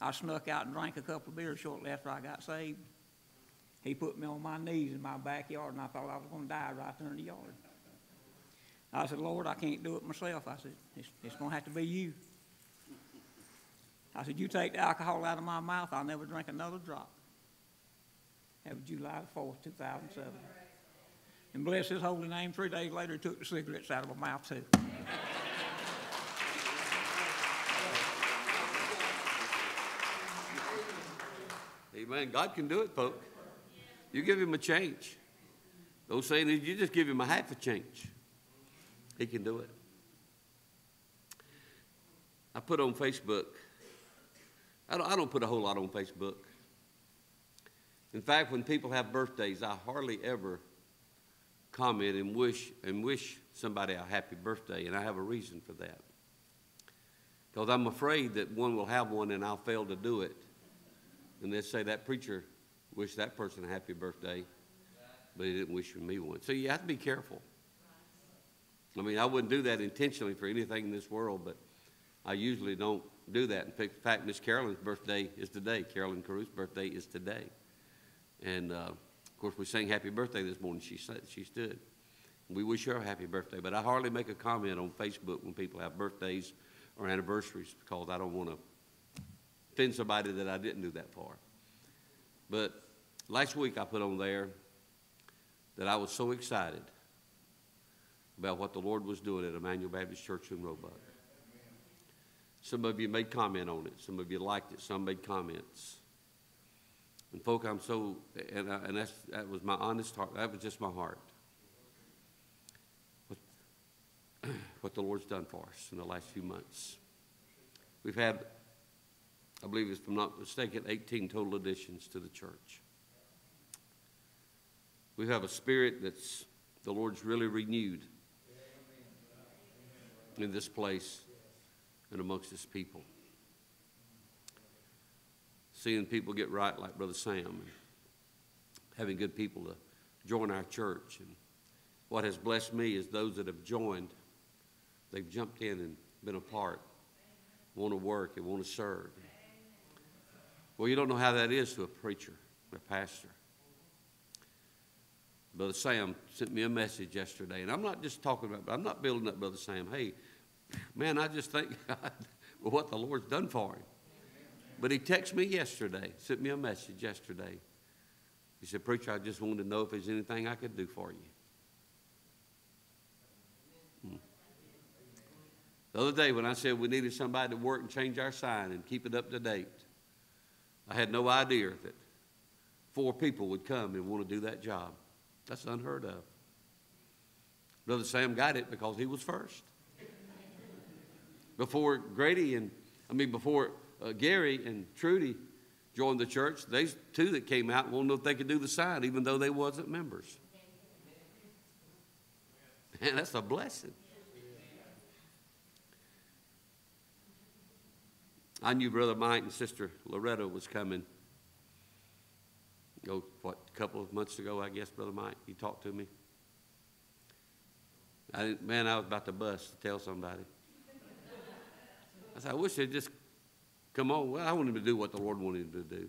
I snuck out and drank a couple of beers shortly after I got saved. He put me on my knees in my backyard, and I thought I was going to die right there in the yard. I said, Lord, I can't do it myself. I said, it's, it's going to have to be you. I said, you take the alcohol out of my mouth, I'll never drink another drop. That was July the 4th, 2007. And bless his holy name, three days later, he took the cigarettes out of my mouth, too. Amen. God can do it, folks. You give him a change. Those saying you just give him a half a change. He can do it. I put on Facebook. I don't, I don't put a whole lot on Facebook. In fact, when people have birthdays, I hardly ever comment and wish and wish somebody a happy birthday, and I have a reason for that. Because I'm afraid that one will have one and I'll fail to do it. And they'll say that preacher wished that person a happy birthday, but he didn't wish me one. So you have to be careful. I mean, I wouldn't do that intentionally for anything in this world, but I usually don't do that. In fact, Miss Carolyn's birthday is today. Carolyn Carew's birthday is today. And uh, of course, we sang happy birthday this morning. She said she stood. We wish her a happy birthday, but I hardly make a comment on Facebook when people have birthdays or anniversaries because I don't want to offend somebody that I didn't do that for. But last week I put on there that I was so excited about what the Lord was doing at Emmanuel Baptist Church in Roebuck. Some of you made comment on it. Some of you liked it. Some made comments. And folk, I'm so, and, I, and that's, that was my honest heart. That was just my heart. What, <clears throat> what the Lord's done for us in the last few months. We've had, I believe, if I'm not mistaken, 18 total additions to the church. We have a spirit that's the Lord's really renewed in this place and amongst his people. Seeing people get right like Brother Sam and having good people to join our church. And what has blessed me is those that have joined, they've jumped in and been a part, want to work and want to serve. Well, you don't know how that is to a preacher, a pastor. Brother Sam sent me a message yesterday, and I'm not just talking about, I'm not building up Brother Sam. Hey, man, I just thank <laughs> God for what the Lord's done for him. But he texted me yesterday, sent me a message yesterday. He said, Preacher, I just wanted to know if there's anything I could do for you. Hmm. The other day when I said we needed somebody to work and change our sign and keep it up to date, I had no idea that four people would come and want to do that job. That's unheard of. Brother Sam got it because he was first. Before Grady and, I mean, before uh, Gary and Trudy joined the church, there's two that came out wanted to know if they could do the sign, even though they wasn't members. Man, that's a blessing. I knew Brother Mike and Sister Loretta was coming. Oh, what, a couple of months ago, I guess, Brother Mike, he talked to me. I man, I was about to bust to tell somebody. I said, I wish they'd just come on. Well, I wanted to do what the Lord wanted him to do.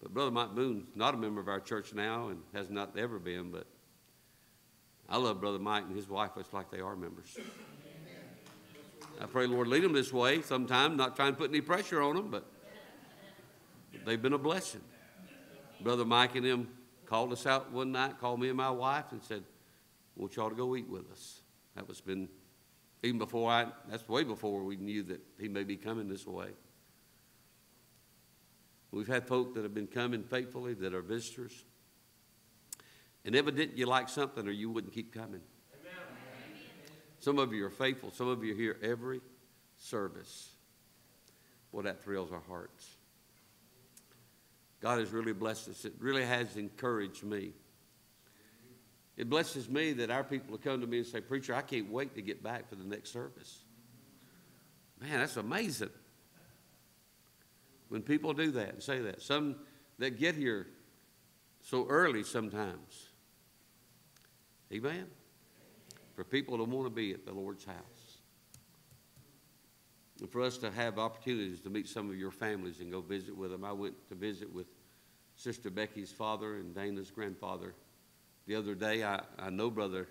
But Brother Mike Boone's not a member of our church now and has not ever been, but I love Brother Mike and his wife just like they are members. I pray, Lord, lead them this way sometime, not trying to put any pressure on them, but they've been a blessing. Brother Mike and them called us out one night, called me and my wife, and said, want y'all to go eat with us. That was been, even before I, that's way before we knew that he may be coming this way. We've had folk that have been coming faithfully that are visitors. And evident you like something or you wouldn't keep coming. Some of you are faithful. Some of you are here every service. Well, that thrills our hearts. God has really blessed us. It really has encouraged me. It blesses me that our people will come to me and say, Preacher, I can't wait to get back for the next service. Man, that's amazing. When people do that and say that, some that get here so early sometimes. Amen? For people to want to be at the Lord's house. And for us to have opportunities to meet some of your families and go visit with them. I went to visit with Sister Becky's father and Dana's grandfather the other day. I, I know brother,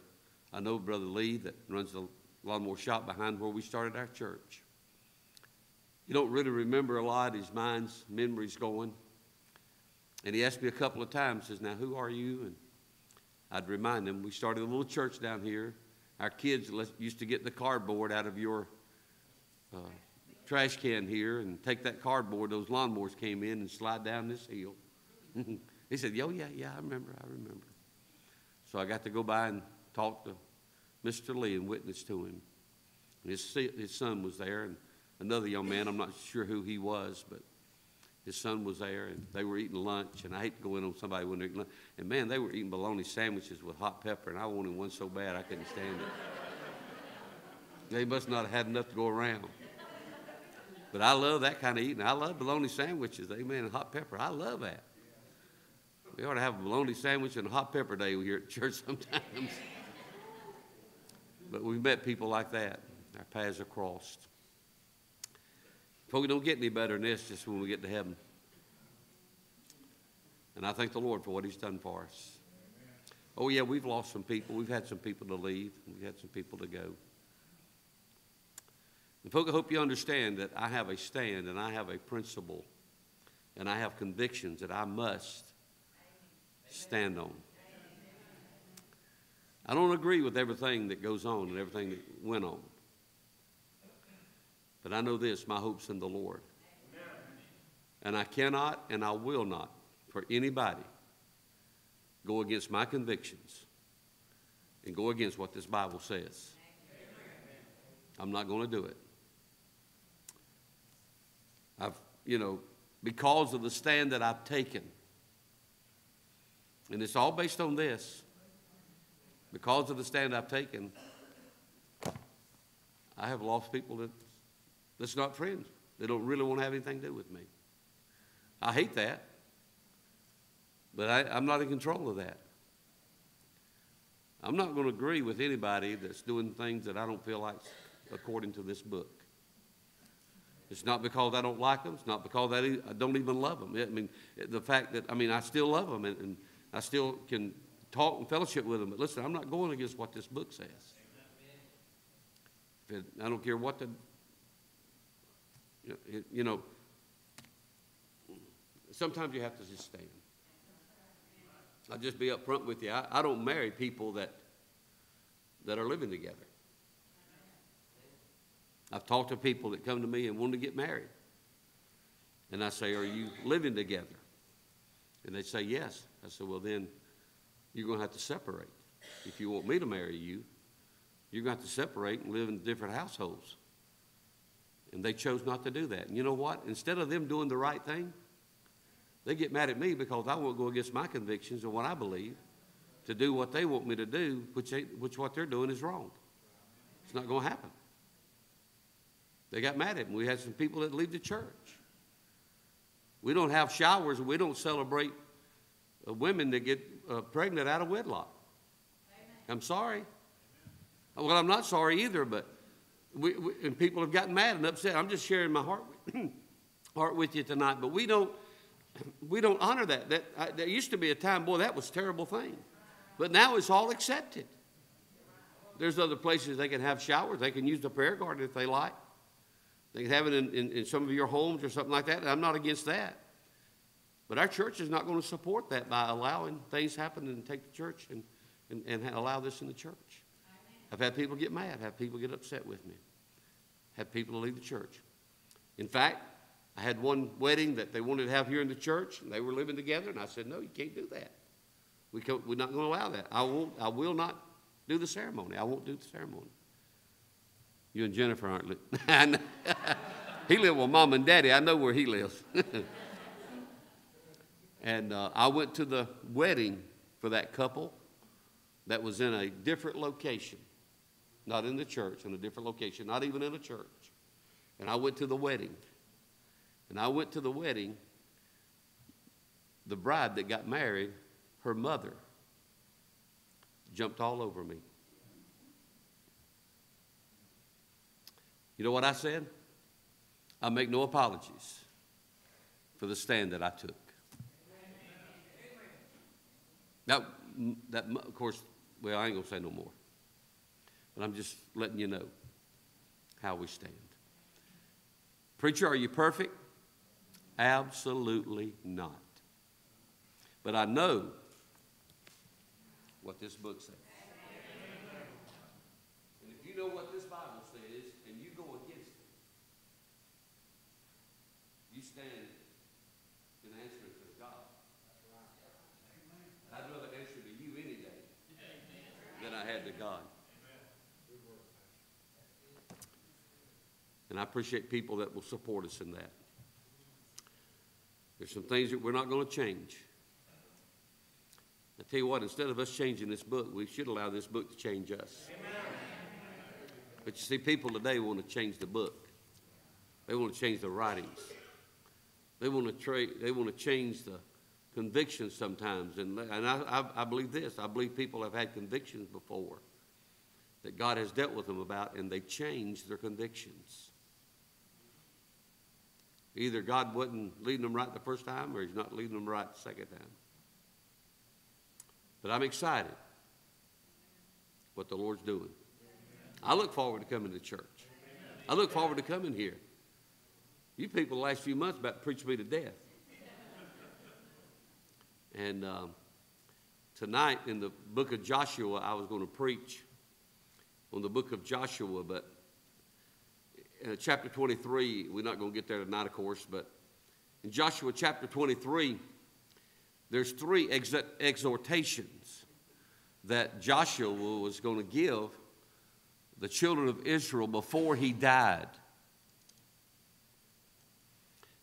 I know brother Lee that runs the lawnmower shop behind where we started our church. You don't really remember a lot. His mind's memory's going. And he asked me a couple of times, says, Now, who are you? And I'd remind him, we started a little church down here. Our kids used to get the cardboard out of your uh, trash can here and take that cardboard, those lawnmowers came in and slide down this hill. <laughs> he said, Yo, yeah, yeah, I remember, I remember. So I got to go by and talk to Mr. Lee and witness to him. His, his son was there, and another young man, I'm not sure who he was, but his son was there, and they were eating lunch. And I hate to go in on somebody when they're eating lunch. And man, they were eating bologna sandwiches with hot pepper, and I wanted one so bad I couldn't stand it. they must not have had enough to go around. But I love that kind of eating. I love bologna sandwiches, amen, and hot pepper. I love that. We ought to have a bologna sandwich and a hot pepper day here at church <laughs> sometimes. but we've met people like that. Our paths are crossed. Folks, don't get any better than this just when we get to heaven. And I thank the Lord for what He's done for us. Oh, yeah, we've lost some people. We've had some people to leave. We've had some people to go. And, folks, I hope you understand that I have a stand and I have a principle and I have convictions that I must stand on. I don't agree with everything that goes on and everything that went on. But I know this my hope's in the Lord. And I cannot and I will not, for anybody, go against my convictions and go against what this Bible says. I'm not going to do it. I've, you know, because of the stand that I've taken, and it's all based on this, because of the stand I've taken, I have lost people that that's not friends. They don't really want to have anything to do with me. I hate that, but I, I'm not in control of that. I'm not going to agree with anybody that's doing things that I don't feel like according to this book. It's not because I don't like them. It's not because I don't even love them. I mean, the fact that, I mean, I still love them and, and I still can talk and fellowship with them. But listen, I'm not going against what this book says. It, I don't care what the you know, sometimes you have to just stand. I'll just be up front with you. I, I don't marry people that, that are living together. I've talked to people that come to me and want to get married. And I say, Are you living together? And they say, Yes. I said, Well, then you're going to have to separate. If you want me to marry you, you're going to have to separate and live in different households. And they chose not to do that. And you know what? Instead of them doing the right thing, they get mad at me because I won't go against my convictions and what I believe to do what they want me to do, which, which what they're doing is wrong. It's not going to happen. They got mad at me. We had some people that leave the church. We don't have showers, we don't celebrate uh, women that get uh, pregnant out of wedlock. I'm sorry. Well, I'm not sorry either, but we, we, and people have gotten mad and upset. I'm just sharing my heart, <clears throat> heart with you tonight. But we don't, we don't honor that. That I, there used to be a time, boy, that was a terrible thing, but now it's all accepted. There's other places they can have showers. They can use the prayer garden if they like. They can have it in, in, in some of your homes or something like that. And I'm not against that. But our church is not going to support that by allowing things happen and take the church and, and, and allow this in the church. I've had people get mad, have people get upset with me, have people leave the church. In fact, I had one wedding that they wanted to have here in the church, and they were living together, and I said, No, you can't do that. We we're not going to allow that. I, won't, I will not do the ceremony. I won't do the ceremony. You and Jennifer aren't living. <laughs> <laughs> he lived with mom and daddy. I know where he lives. <laughs> and uh, I went to the wedding for that couple that was in a different location, not in the church, in a different location, not even in a church. And I went to the wedding. And I went to the wedding. The bride that got married, her mother jumped all over me. You know what I said? I make no apologies for the stand that I took. Now, that, of course, well, I ain't going to say no more. But I'm just letting you know how we stand. Preacher, are you perfect? Absolutely not. But I know what this book says. And if you know what this Bible says and you go against it, you stand in answer to God. I'd rather answer to you any day than I had to God. And I appreciate people that will support us in that. There's some things that we're not going to change. I tell you what, instead of us changing this book, we should allow this book to change us. But you see, people today want to change the book. They want to change the writings. They want to tra- They want to change the convictions sometimes, and and I, I, I believe this. I believe people have had convictions before that God has dealt with them about, and they changed their convictions. Either God wasn't leading them right the first time, or He's not leading them right the second time. But I'm excited what the Lord's doing. I look forward to coming to church. I look forward to coming here. You people the last few months about to preach me to death. And um, tonight in the book of Joshua, I was going to preach on the book of Joshua, but in chapter 23, we're not going to get there tonight, of course, but in Joshua chapter 23, there's three ex- exhortations that Joshua was going to give the children of Israel before he died.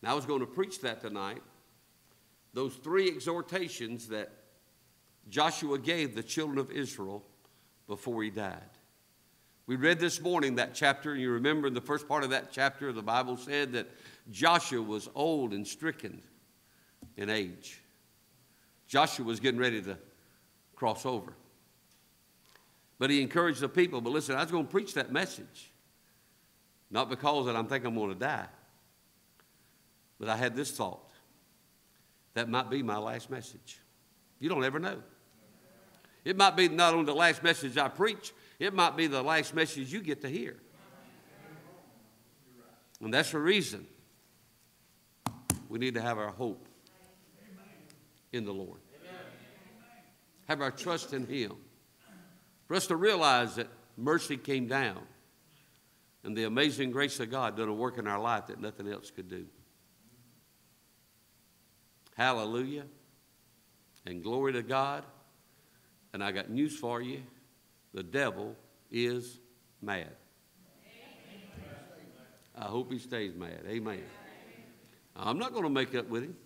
Now, I was going to preach that tonight. Those three exhortations that Joshua gave the children of Israel before he died. We read this morning that chapter, and you remember in the first part of that chapter, the Bible said that Joshua was old and stricken in age. Joshua was getting ready to cross over. But he encouraged the people. But listen, I was going to preach that message. Not because that I'm thinking I'm going to die. But I had this thought. That might be my last message. You don't ever know. It might be not only the last message I preach, it might be the last message you get to hear. And that's the reason we need to have our hope in the Lord. Have our trust in Him. For us to realize that mercy came down and the amazing grace of God done a work in our life that nothing else could do. Hallelujah. And glory to God. And I got news for you the devil is mad. I hope he stays mad. Amen. I'm not going to make up with him.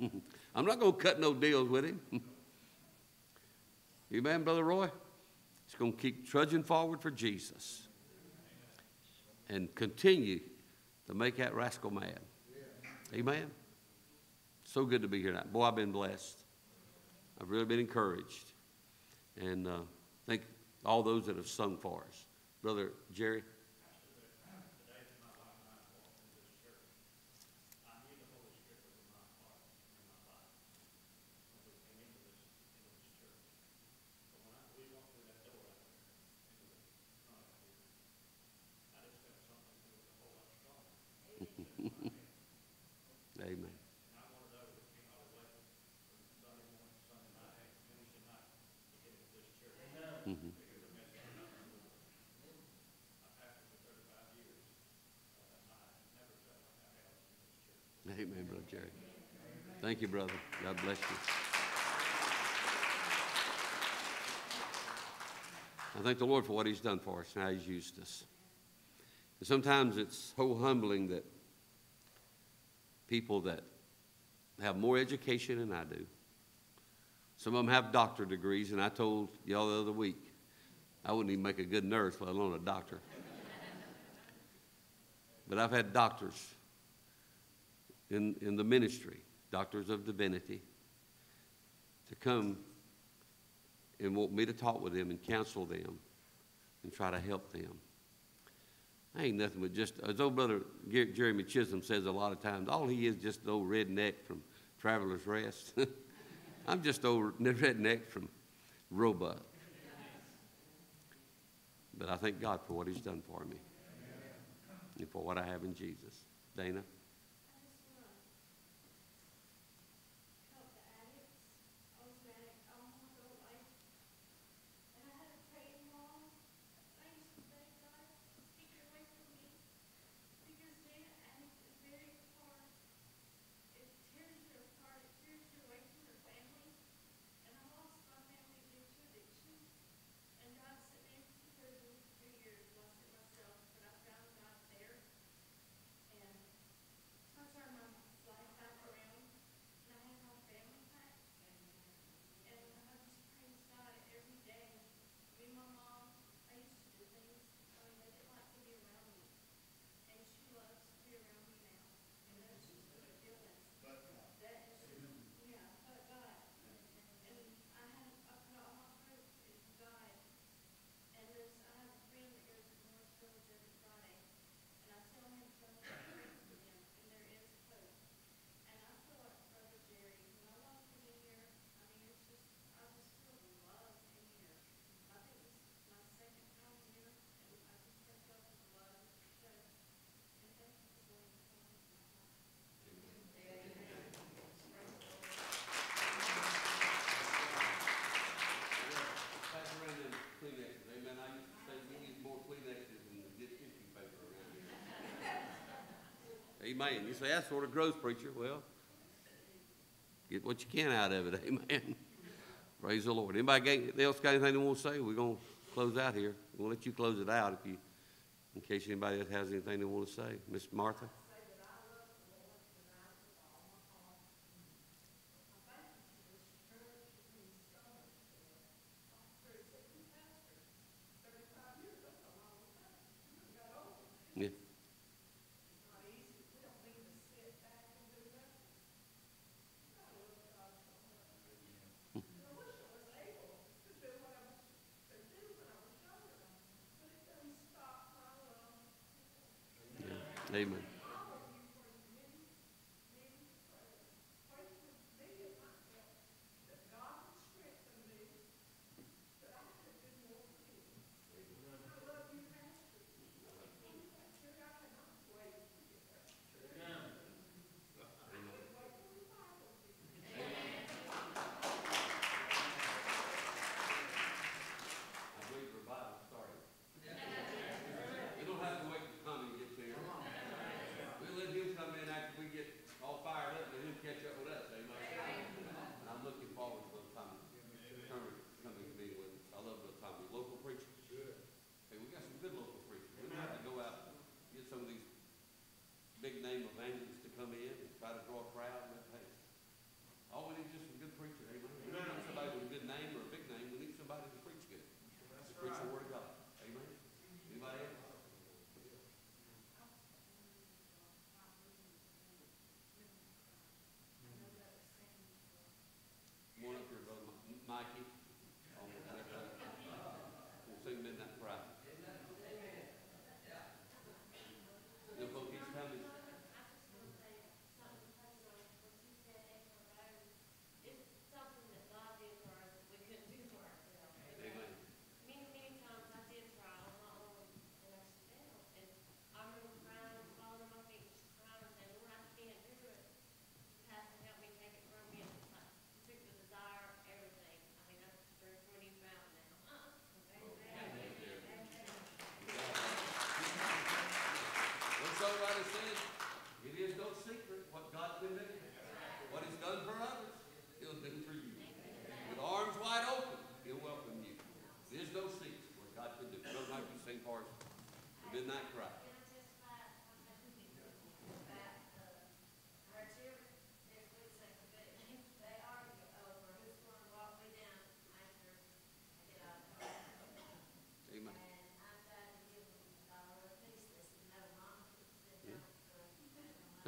<laughs> I'm not going to cut no deals with him. <laughs> Amen, Brother Roy? He's going to keep trudging forward for Jesus. and continue to make that rascal mad. Amen? So good to be here tonight. Boy, I've been blessed. I've really been encouraged. And uh, thank all those that have sung for us. Brother Jerry? Amen. Mhm. Amen, Brother Jerry. Thank you, brother. God bless you. I thank the Lord for what He's done for us and how He's used us. And sometimes it's so humbling that people that have more education than I do, some of them have doctor degrees, and I told y'all the other week, I wouldn't even make a good nurse, let alone a doctor. but I've had doctors in, in the ministry, doctors of divinity, to come and want me to talk with them and counsel them and try to help them. I ain't nothing but just, as old brother Jeremy Chisholm says a lot of times, all he is just an old redneck from Traveler's Rest. <laughs> I'm just old redneck from Roebuck. But I thank God for what he's done for me and for what I have in Jesus. Dana? help the addicts. I was an addict all my adult life. And I had a praying mom. I used to beg God, take it away from me. Because being an addict is very hard. It tears you apart, it tears you away from your family. And I lost my family due to addiction. And God sent me to prison for two years, lost it myself, but I found God there. And I turned my life back around, and I had my family back. And I just praise God every day. Me and my mom, I used to do things, I mean, they didn't like to be around me. And she loves to be around me now. And that's just a good feeling. That is just, yeah, but God. And I had, I put all my hope in God. And there's, I have a friend that goes to North Village every Friday. And I tell him to come and pray for them, and there is hope. And I feel like Brother Jerry, when I walk in here, I mean, it's just, I just feel the love in here. I think this is my second time here, and I just have felt the love, so, and thank you for going to come with my heart. Pass around them Kleenexes, amen. I used to say we need more Kleenexes than we get tissue paper around here. Amen. You say, that's sort of gross, preacher. Well, get what you can out of it, <laughs> amen. Praise the Lord. Anybody else got anything they want to say? We're going to close out here. We'll let you close it out if you, in case anybody else has anything they want to say. Miss Martha?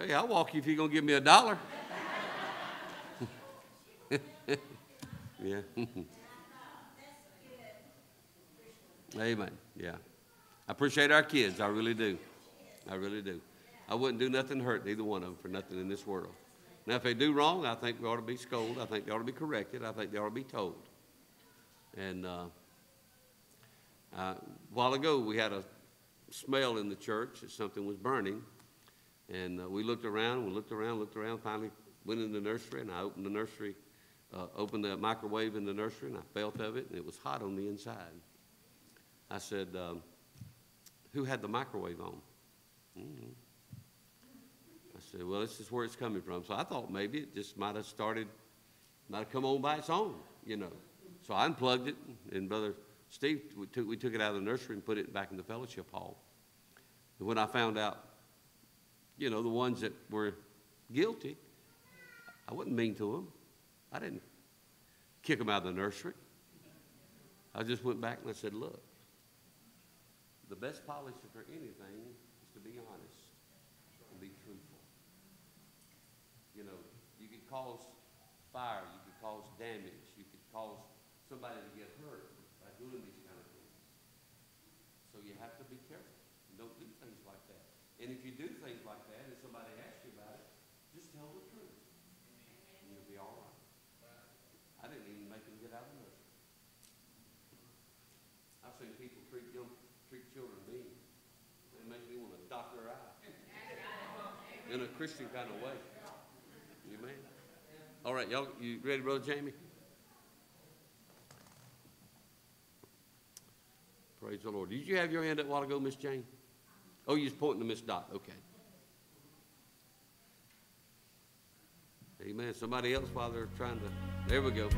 Hey, I'll walk you if you're gonna give me a dollar. <laughs> yeah. <laughs> Amen. Yeah. I appreciate our kids. I really do. I really do. I wouldn't do nothing to hurt neither one of them for nothing in this world. Now, if they do wrong, I think they ought to be scolded. I think they ought to be corrected. I think they ought to be told. And uh, uh, a while ago, we had a smell in the church that something was burning. And uh, we looked around, we looked around, looked around, finally went in the nursery, and I opened the nursery, uh, opened the microwave in the nursery, and I felt of it, and it was hot on the inside. I said, um, Who had the microwave on? "Mm." I said, Well, this is where it's coming from. So I thought maybe it just might have started, might have come on by its own, you know. So I unplugged it, and Brother Steve, we took, we took it out of the nursery and put it back in the fellowship hall. And when I found out, you know, the ones that were guilty, I wasn't mean to them. I didn't kick them out of the nursery. I just went back and I said, Look, the best policy for anything is to be honest and be truthful. You know, you could cause fire, you could cause damage, you could cause somebody to get hurt by doing these kind of things. So you have to be careful. Don't do things like that. And if you do things like that and somebody asks you about it, just tell the truth. And you'll be all right. I didn't even make them get out of the nursery. I've seen people treat young, treat children mean. It makes me want to dot their eye. In a Christian kind of way. Amen. All right, y'all, you ready, Brother Jamie? Praise the Lord. Did you have your hand up a while ago, Miss Jane? Oh, you was pointing to Miss Dot. Okay. Amen. Somebody else while they're trying to. There we go.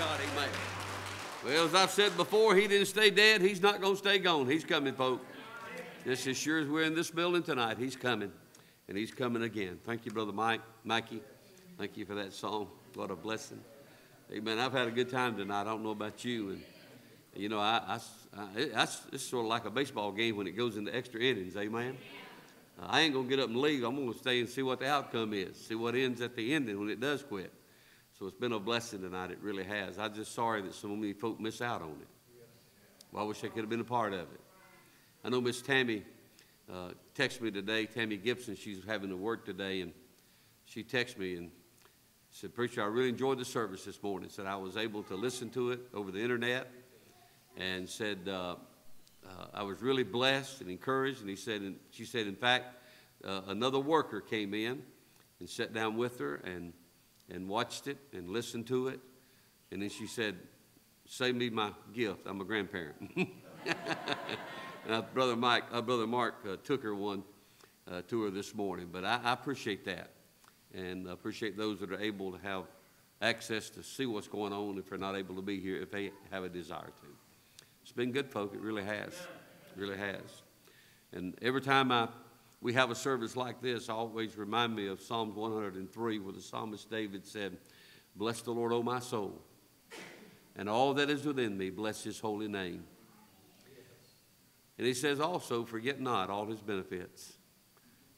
God, amen. Well, as I've said before, he didn't stay dead. He's not going to stay gone. He's coming, folks. Just as sure as we're in this building tonight, he's coming. And he's coming again. Thank you, Brother Mike, Mikey. Thank you for that song. What a blessing. Amen. I've had a good time tonight. I don't know about you. And, you know, I, I, I, it's sort of like a baseball game when it goes into extra innings. Amen. I ain't going to get up and leave. I'm going to stay and see what the outcome is, see what ends at the ending when it does quit. So it's been a blessing tonight. It really has. I'm just sorry that so many folk miss out on it. Well, I wish I could have been a part of it. I know Miss Tammy uh, texted me today, Tammy Gibson. She's having to work today, and she texted me and said, Preacher, I really enjoyed the service this morning. Said I was able to listen to it over the internet, and said uh, uh, I was really blessed and encouraged. And he said, and she said, in fact, uh, another worker came in and sat down with her and and watched it and listened to it, and then she said, "Save me my gift. I'm a grandparent." <laughs> and brother Mike, uh, brother Mark uh, took her one uh, to her this morning, but I, I appreciate that, and I appreciate those that are able to have access to see what's going on if they're not able to be here if they have a desire to. It's been good, folk. It really has. It really has. And every time I we have a service like this, always remind me of Psalms 103, where the psalmist David said, Bless the Lord, O my soul, and all that is within me, bless his holy name. And he says also, Forget not all his benefits.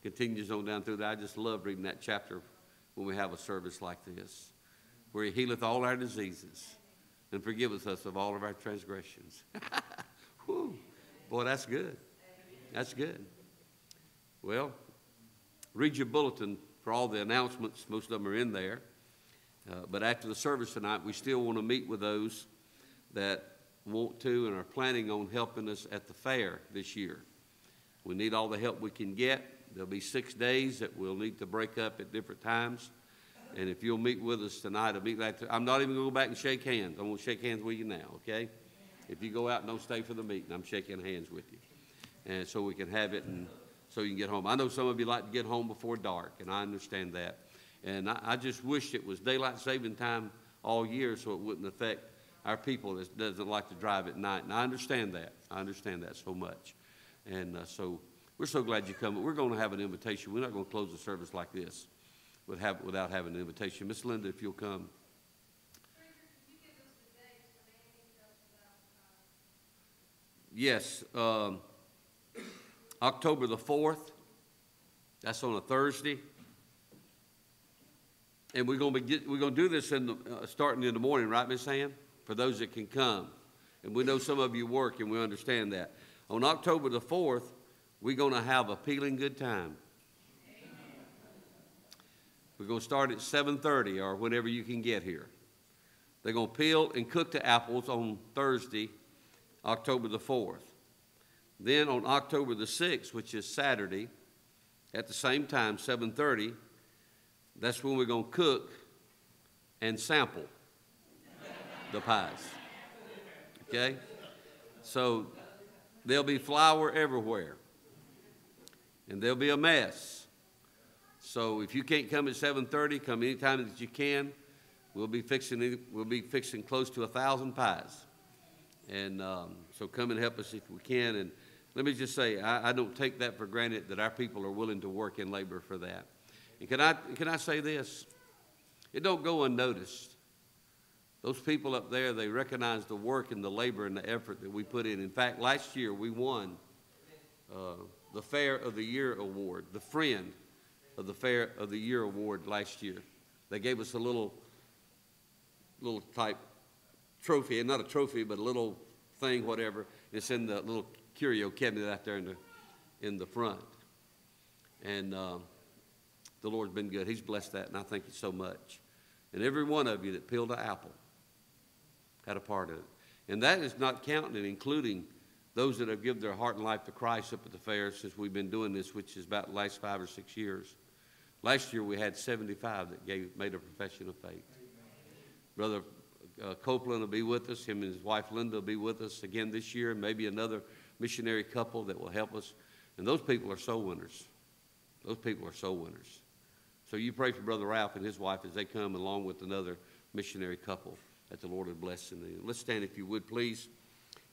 Continues on down through that. I just love reading that chapter when we have a service like this, where he healeth all our diseases and forgiveth us of all of our transgressions. <laughs> Whew. Boy, that's good. That's good. Well, read your bulletin for all the announcements. Most of them are in there. Uh, but after the service tonight, we still want to meet with those that want to and are planning on helping us at the fair this year. We need all the help we can get. There'll be six days that we'll need to break up at different times. And if you'll meet with us tonight, meet like I'm not even going to go back and shake hands. I'm going to shake hands with you now, okay? If you go out and don't stay for the meeting, I'm shaking hands with you. And so we can have it and so you can get home. I know some of you like to get home before dark, and I understand that. And I, I just wish it was daylight saving time all year so it wouldn't affect our people that doesn't like to drive at night. And I understand that. I understand that so much. And uh, so we're so glad you come. We're going to have an invitation. We're not going to close the service like this without having an invitation. Miss Linda, if you'll come. Yes, um, October the 4th. That's on a Thursday. And we're going to get, we're going to do this in the, uh, starting in the morning, right, Miss Ann? For those that can come. And we know some of you work, and we understand that. On October the 4th, we're going to have a peeling good time. We're going to start at 7:30 or whenever you can get here. They're going to peel and cook the apples on Thursday, October the 4th. Then on October the 6th, which is Saturday, at the same time, 7:30, that's when we're going to cook and sample the pies. Okay? So there'll be flour everywhere. And there'll be a mess. So if you can't come at 7:30, come anytime that you can. We'll be fixing we'll be fixing close to a thousand pies. And um, so come and help us if we can. And let me just say, I, I don't take that for granted that our people are willing to work in labor for that. And can I, can I say this? It don't go unnoticed. Those people up there, they recognize the work and the labor and the effort that we put in. In fact, last year we won uh, the Fair of the Year award, the Friend of the Fair of the Year award last year. They gave us a little, little type trophy, and not a trophy, but a little thing, whatever. It's in the little curio cabinet out there in the, in the front. And um, the Lord's been good. He's blessed that, and I thank you so much. And every one of you that peeled an apple had a part of it. And that is not counting and including those that have given their heart and life to Christ up at the fair since we've been doing this, which is about the last five or six years. Last year we had 75 that gave, made a profession of faith. Brother uh, Copeland will be with us. Him and his wife Linda will be with us again this year, and maybe another missionary couple that will help us. And those people are soul winners. Those people are soul winners. So you pray for Brother Ralph and his wife as they come along with another missionary couple that the Lord would bless them. Let's stand if you would, please.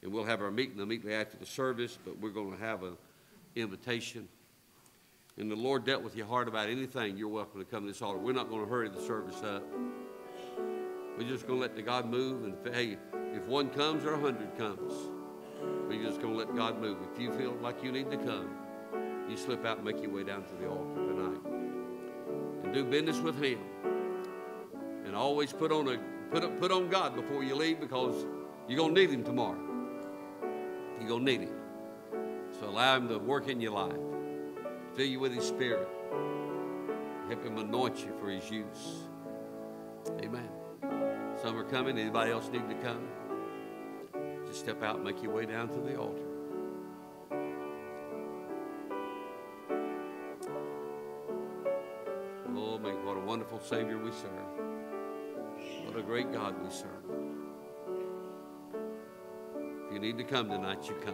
And we'll have our meeting immediately after the service, but we're going to have an invitation. And the Lord dealt with your heart about anything, you're welcome to come to this altar. We're not going to hurry the service up. We're just going to let the God move. And hey, if one comes or a hundred comes, we're just going to let God move. If you feel like you need to come, you slip out and make your way down to the altar tonight. And do business with Him. And always put on a put put on God before you leave because you're to need Him tomorrow. You're to need Him. So allow Him to work in your life, fill you with His Spirit, help Him anoint you for His use. Amen. Some are coming. Anybody else need to come? Just step out and make your way down to the altar. Oh, man, what a wonderful Savior we serve. What a great God we serve. If you need to come tonight, you come.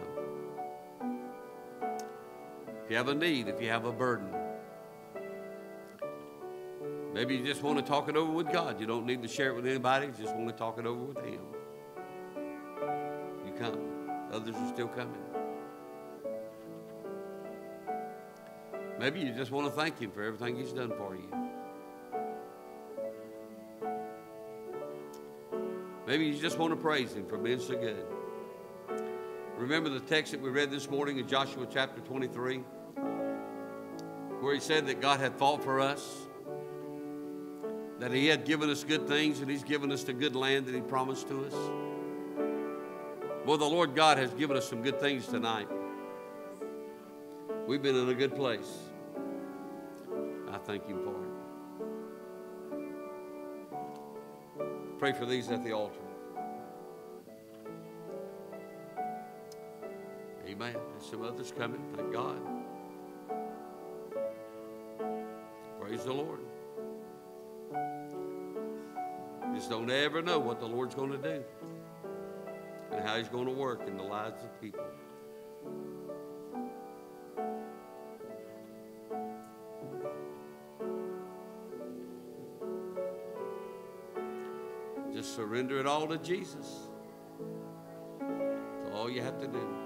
If you have a need, if you have a burden, maybe you just want to talk it over with God. You don't need to share it with anybody, you just want to talk it over with Him. Come. Others are still coming. Maybe you just want to thank Him for everything He's done for you. Maybe you just want to praise Him for being so good. Remember the text that we read this morning in Joshua chapter 23, where he said that God had fought for us, that He had given us good things, and He's given us the good land that He promised to us. Well, the Lord God has given us some good things tonight. We've been in a good place. I thank you for it. Pray for these at the altar. Amen. There's some others coming. Thank God. Praise the Lord. Just don't ever know what the Lord's going to do and how He's going to work in the lives of people. Just surrender it all to Jesus. That's all you have to do.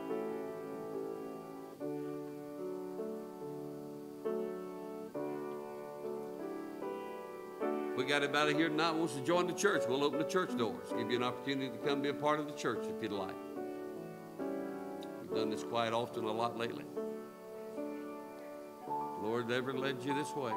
Got anybody here tonight wants to join the church. We'll open the church doors. Give you an opportunity to come be a part of the church if you'd like. We've done this quite often a lot lately. Lord never led you this way.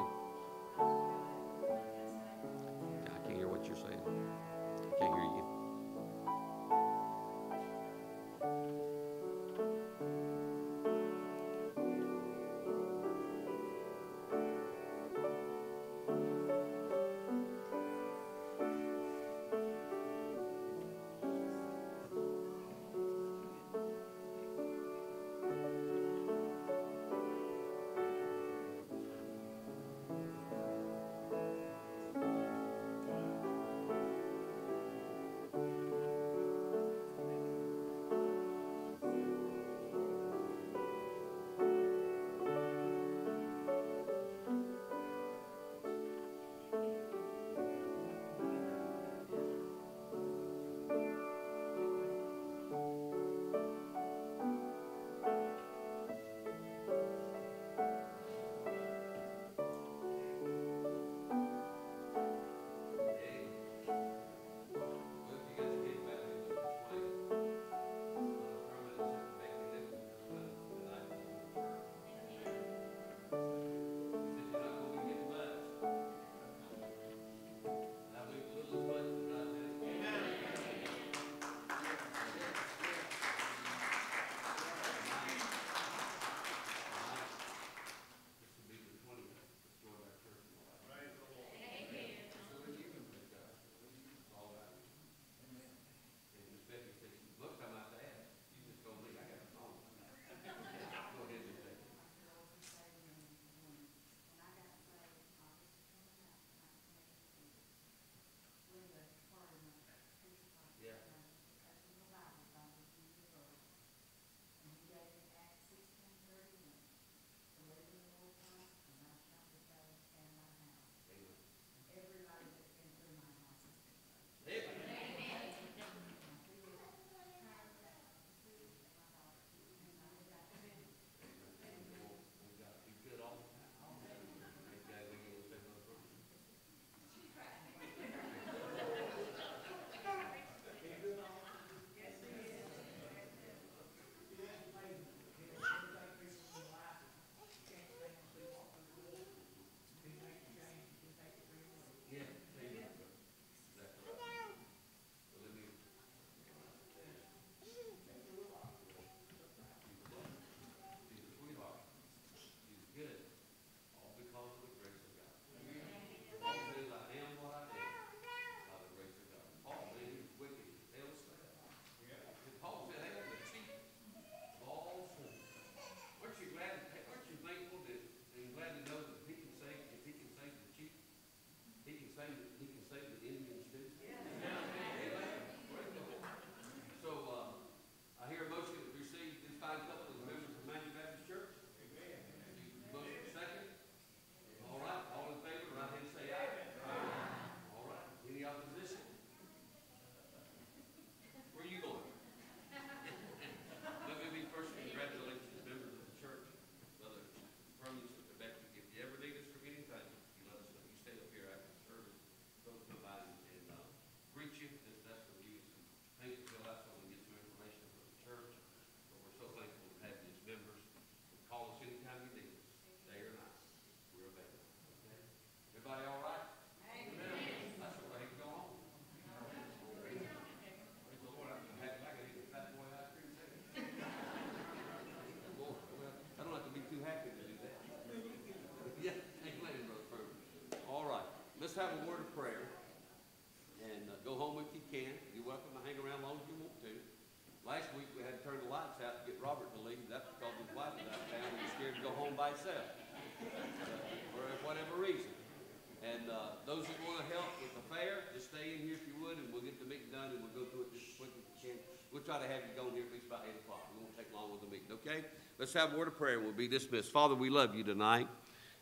To have you gone here at least about eight o'clock. It won't take long with the meeting, okay? Let's have a word of prayer, and we'll be dismissed. Father, we love you tonight,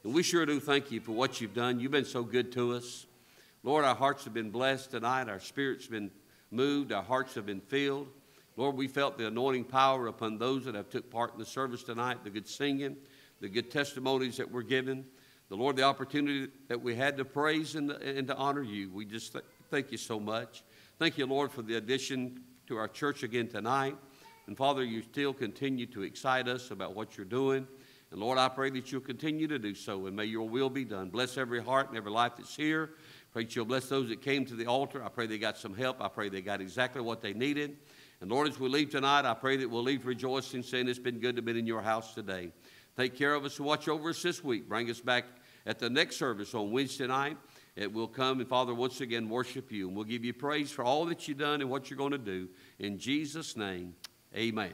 and we sure do thank you for what you've done. You've been so good to us. Lord, our hearts have been blessed tonight. Our spirits have been moved. Our hearts have been filled. Lord, we felt the anointing power upon those that have took part in the service tonight, the good singing, the good testimonies that were given. The Lord, the opportunity that we had to praise and, and to honor you. We just th- thank you so much. Thank you, Lord, for the addition to our church again tonight. And Father, you still continue to excite us about what you're doing. And Lord, I pray that you'll continue to do so, and may your will be done. Bless every heart and every life that's here. Pray that you'll bless those that came to the altar. I pray they got some help. I pray they got exactly what they needed. And Lord, as we leave tonight, I pray that we'll leave rejoicing, saying it's been good to be in your house today. Take care of us and watch over us this week. Bring us back at the next service on Wednesday night. It will come and Father, once again, worship you. And we'll give you praise for all that you've done and what you're going to do. In Jesus' name, amen.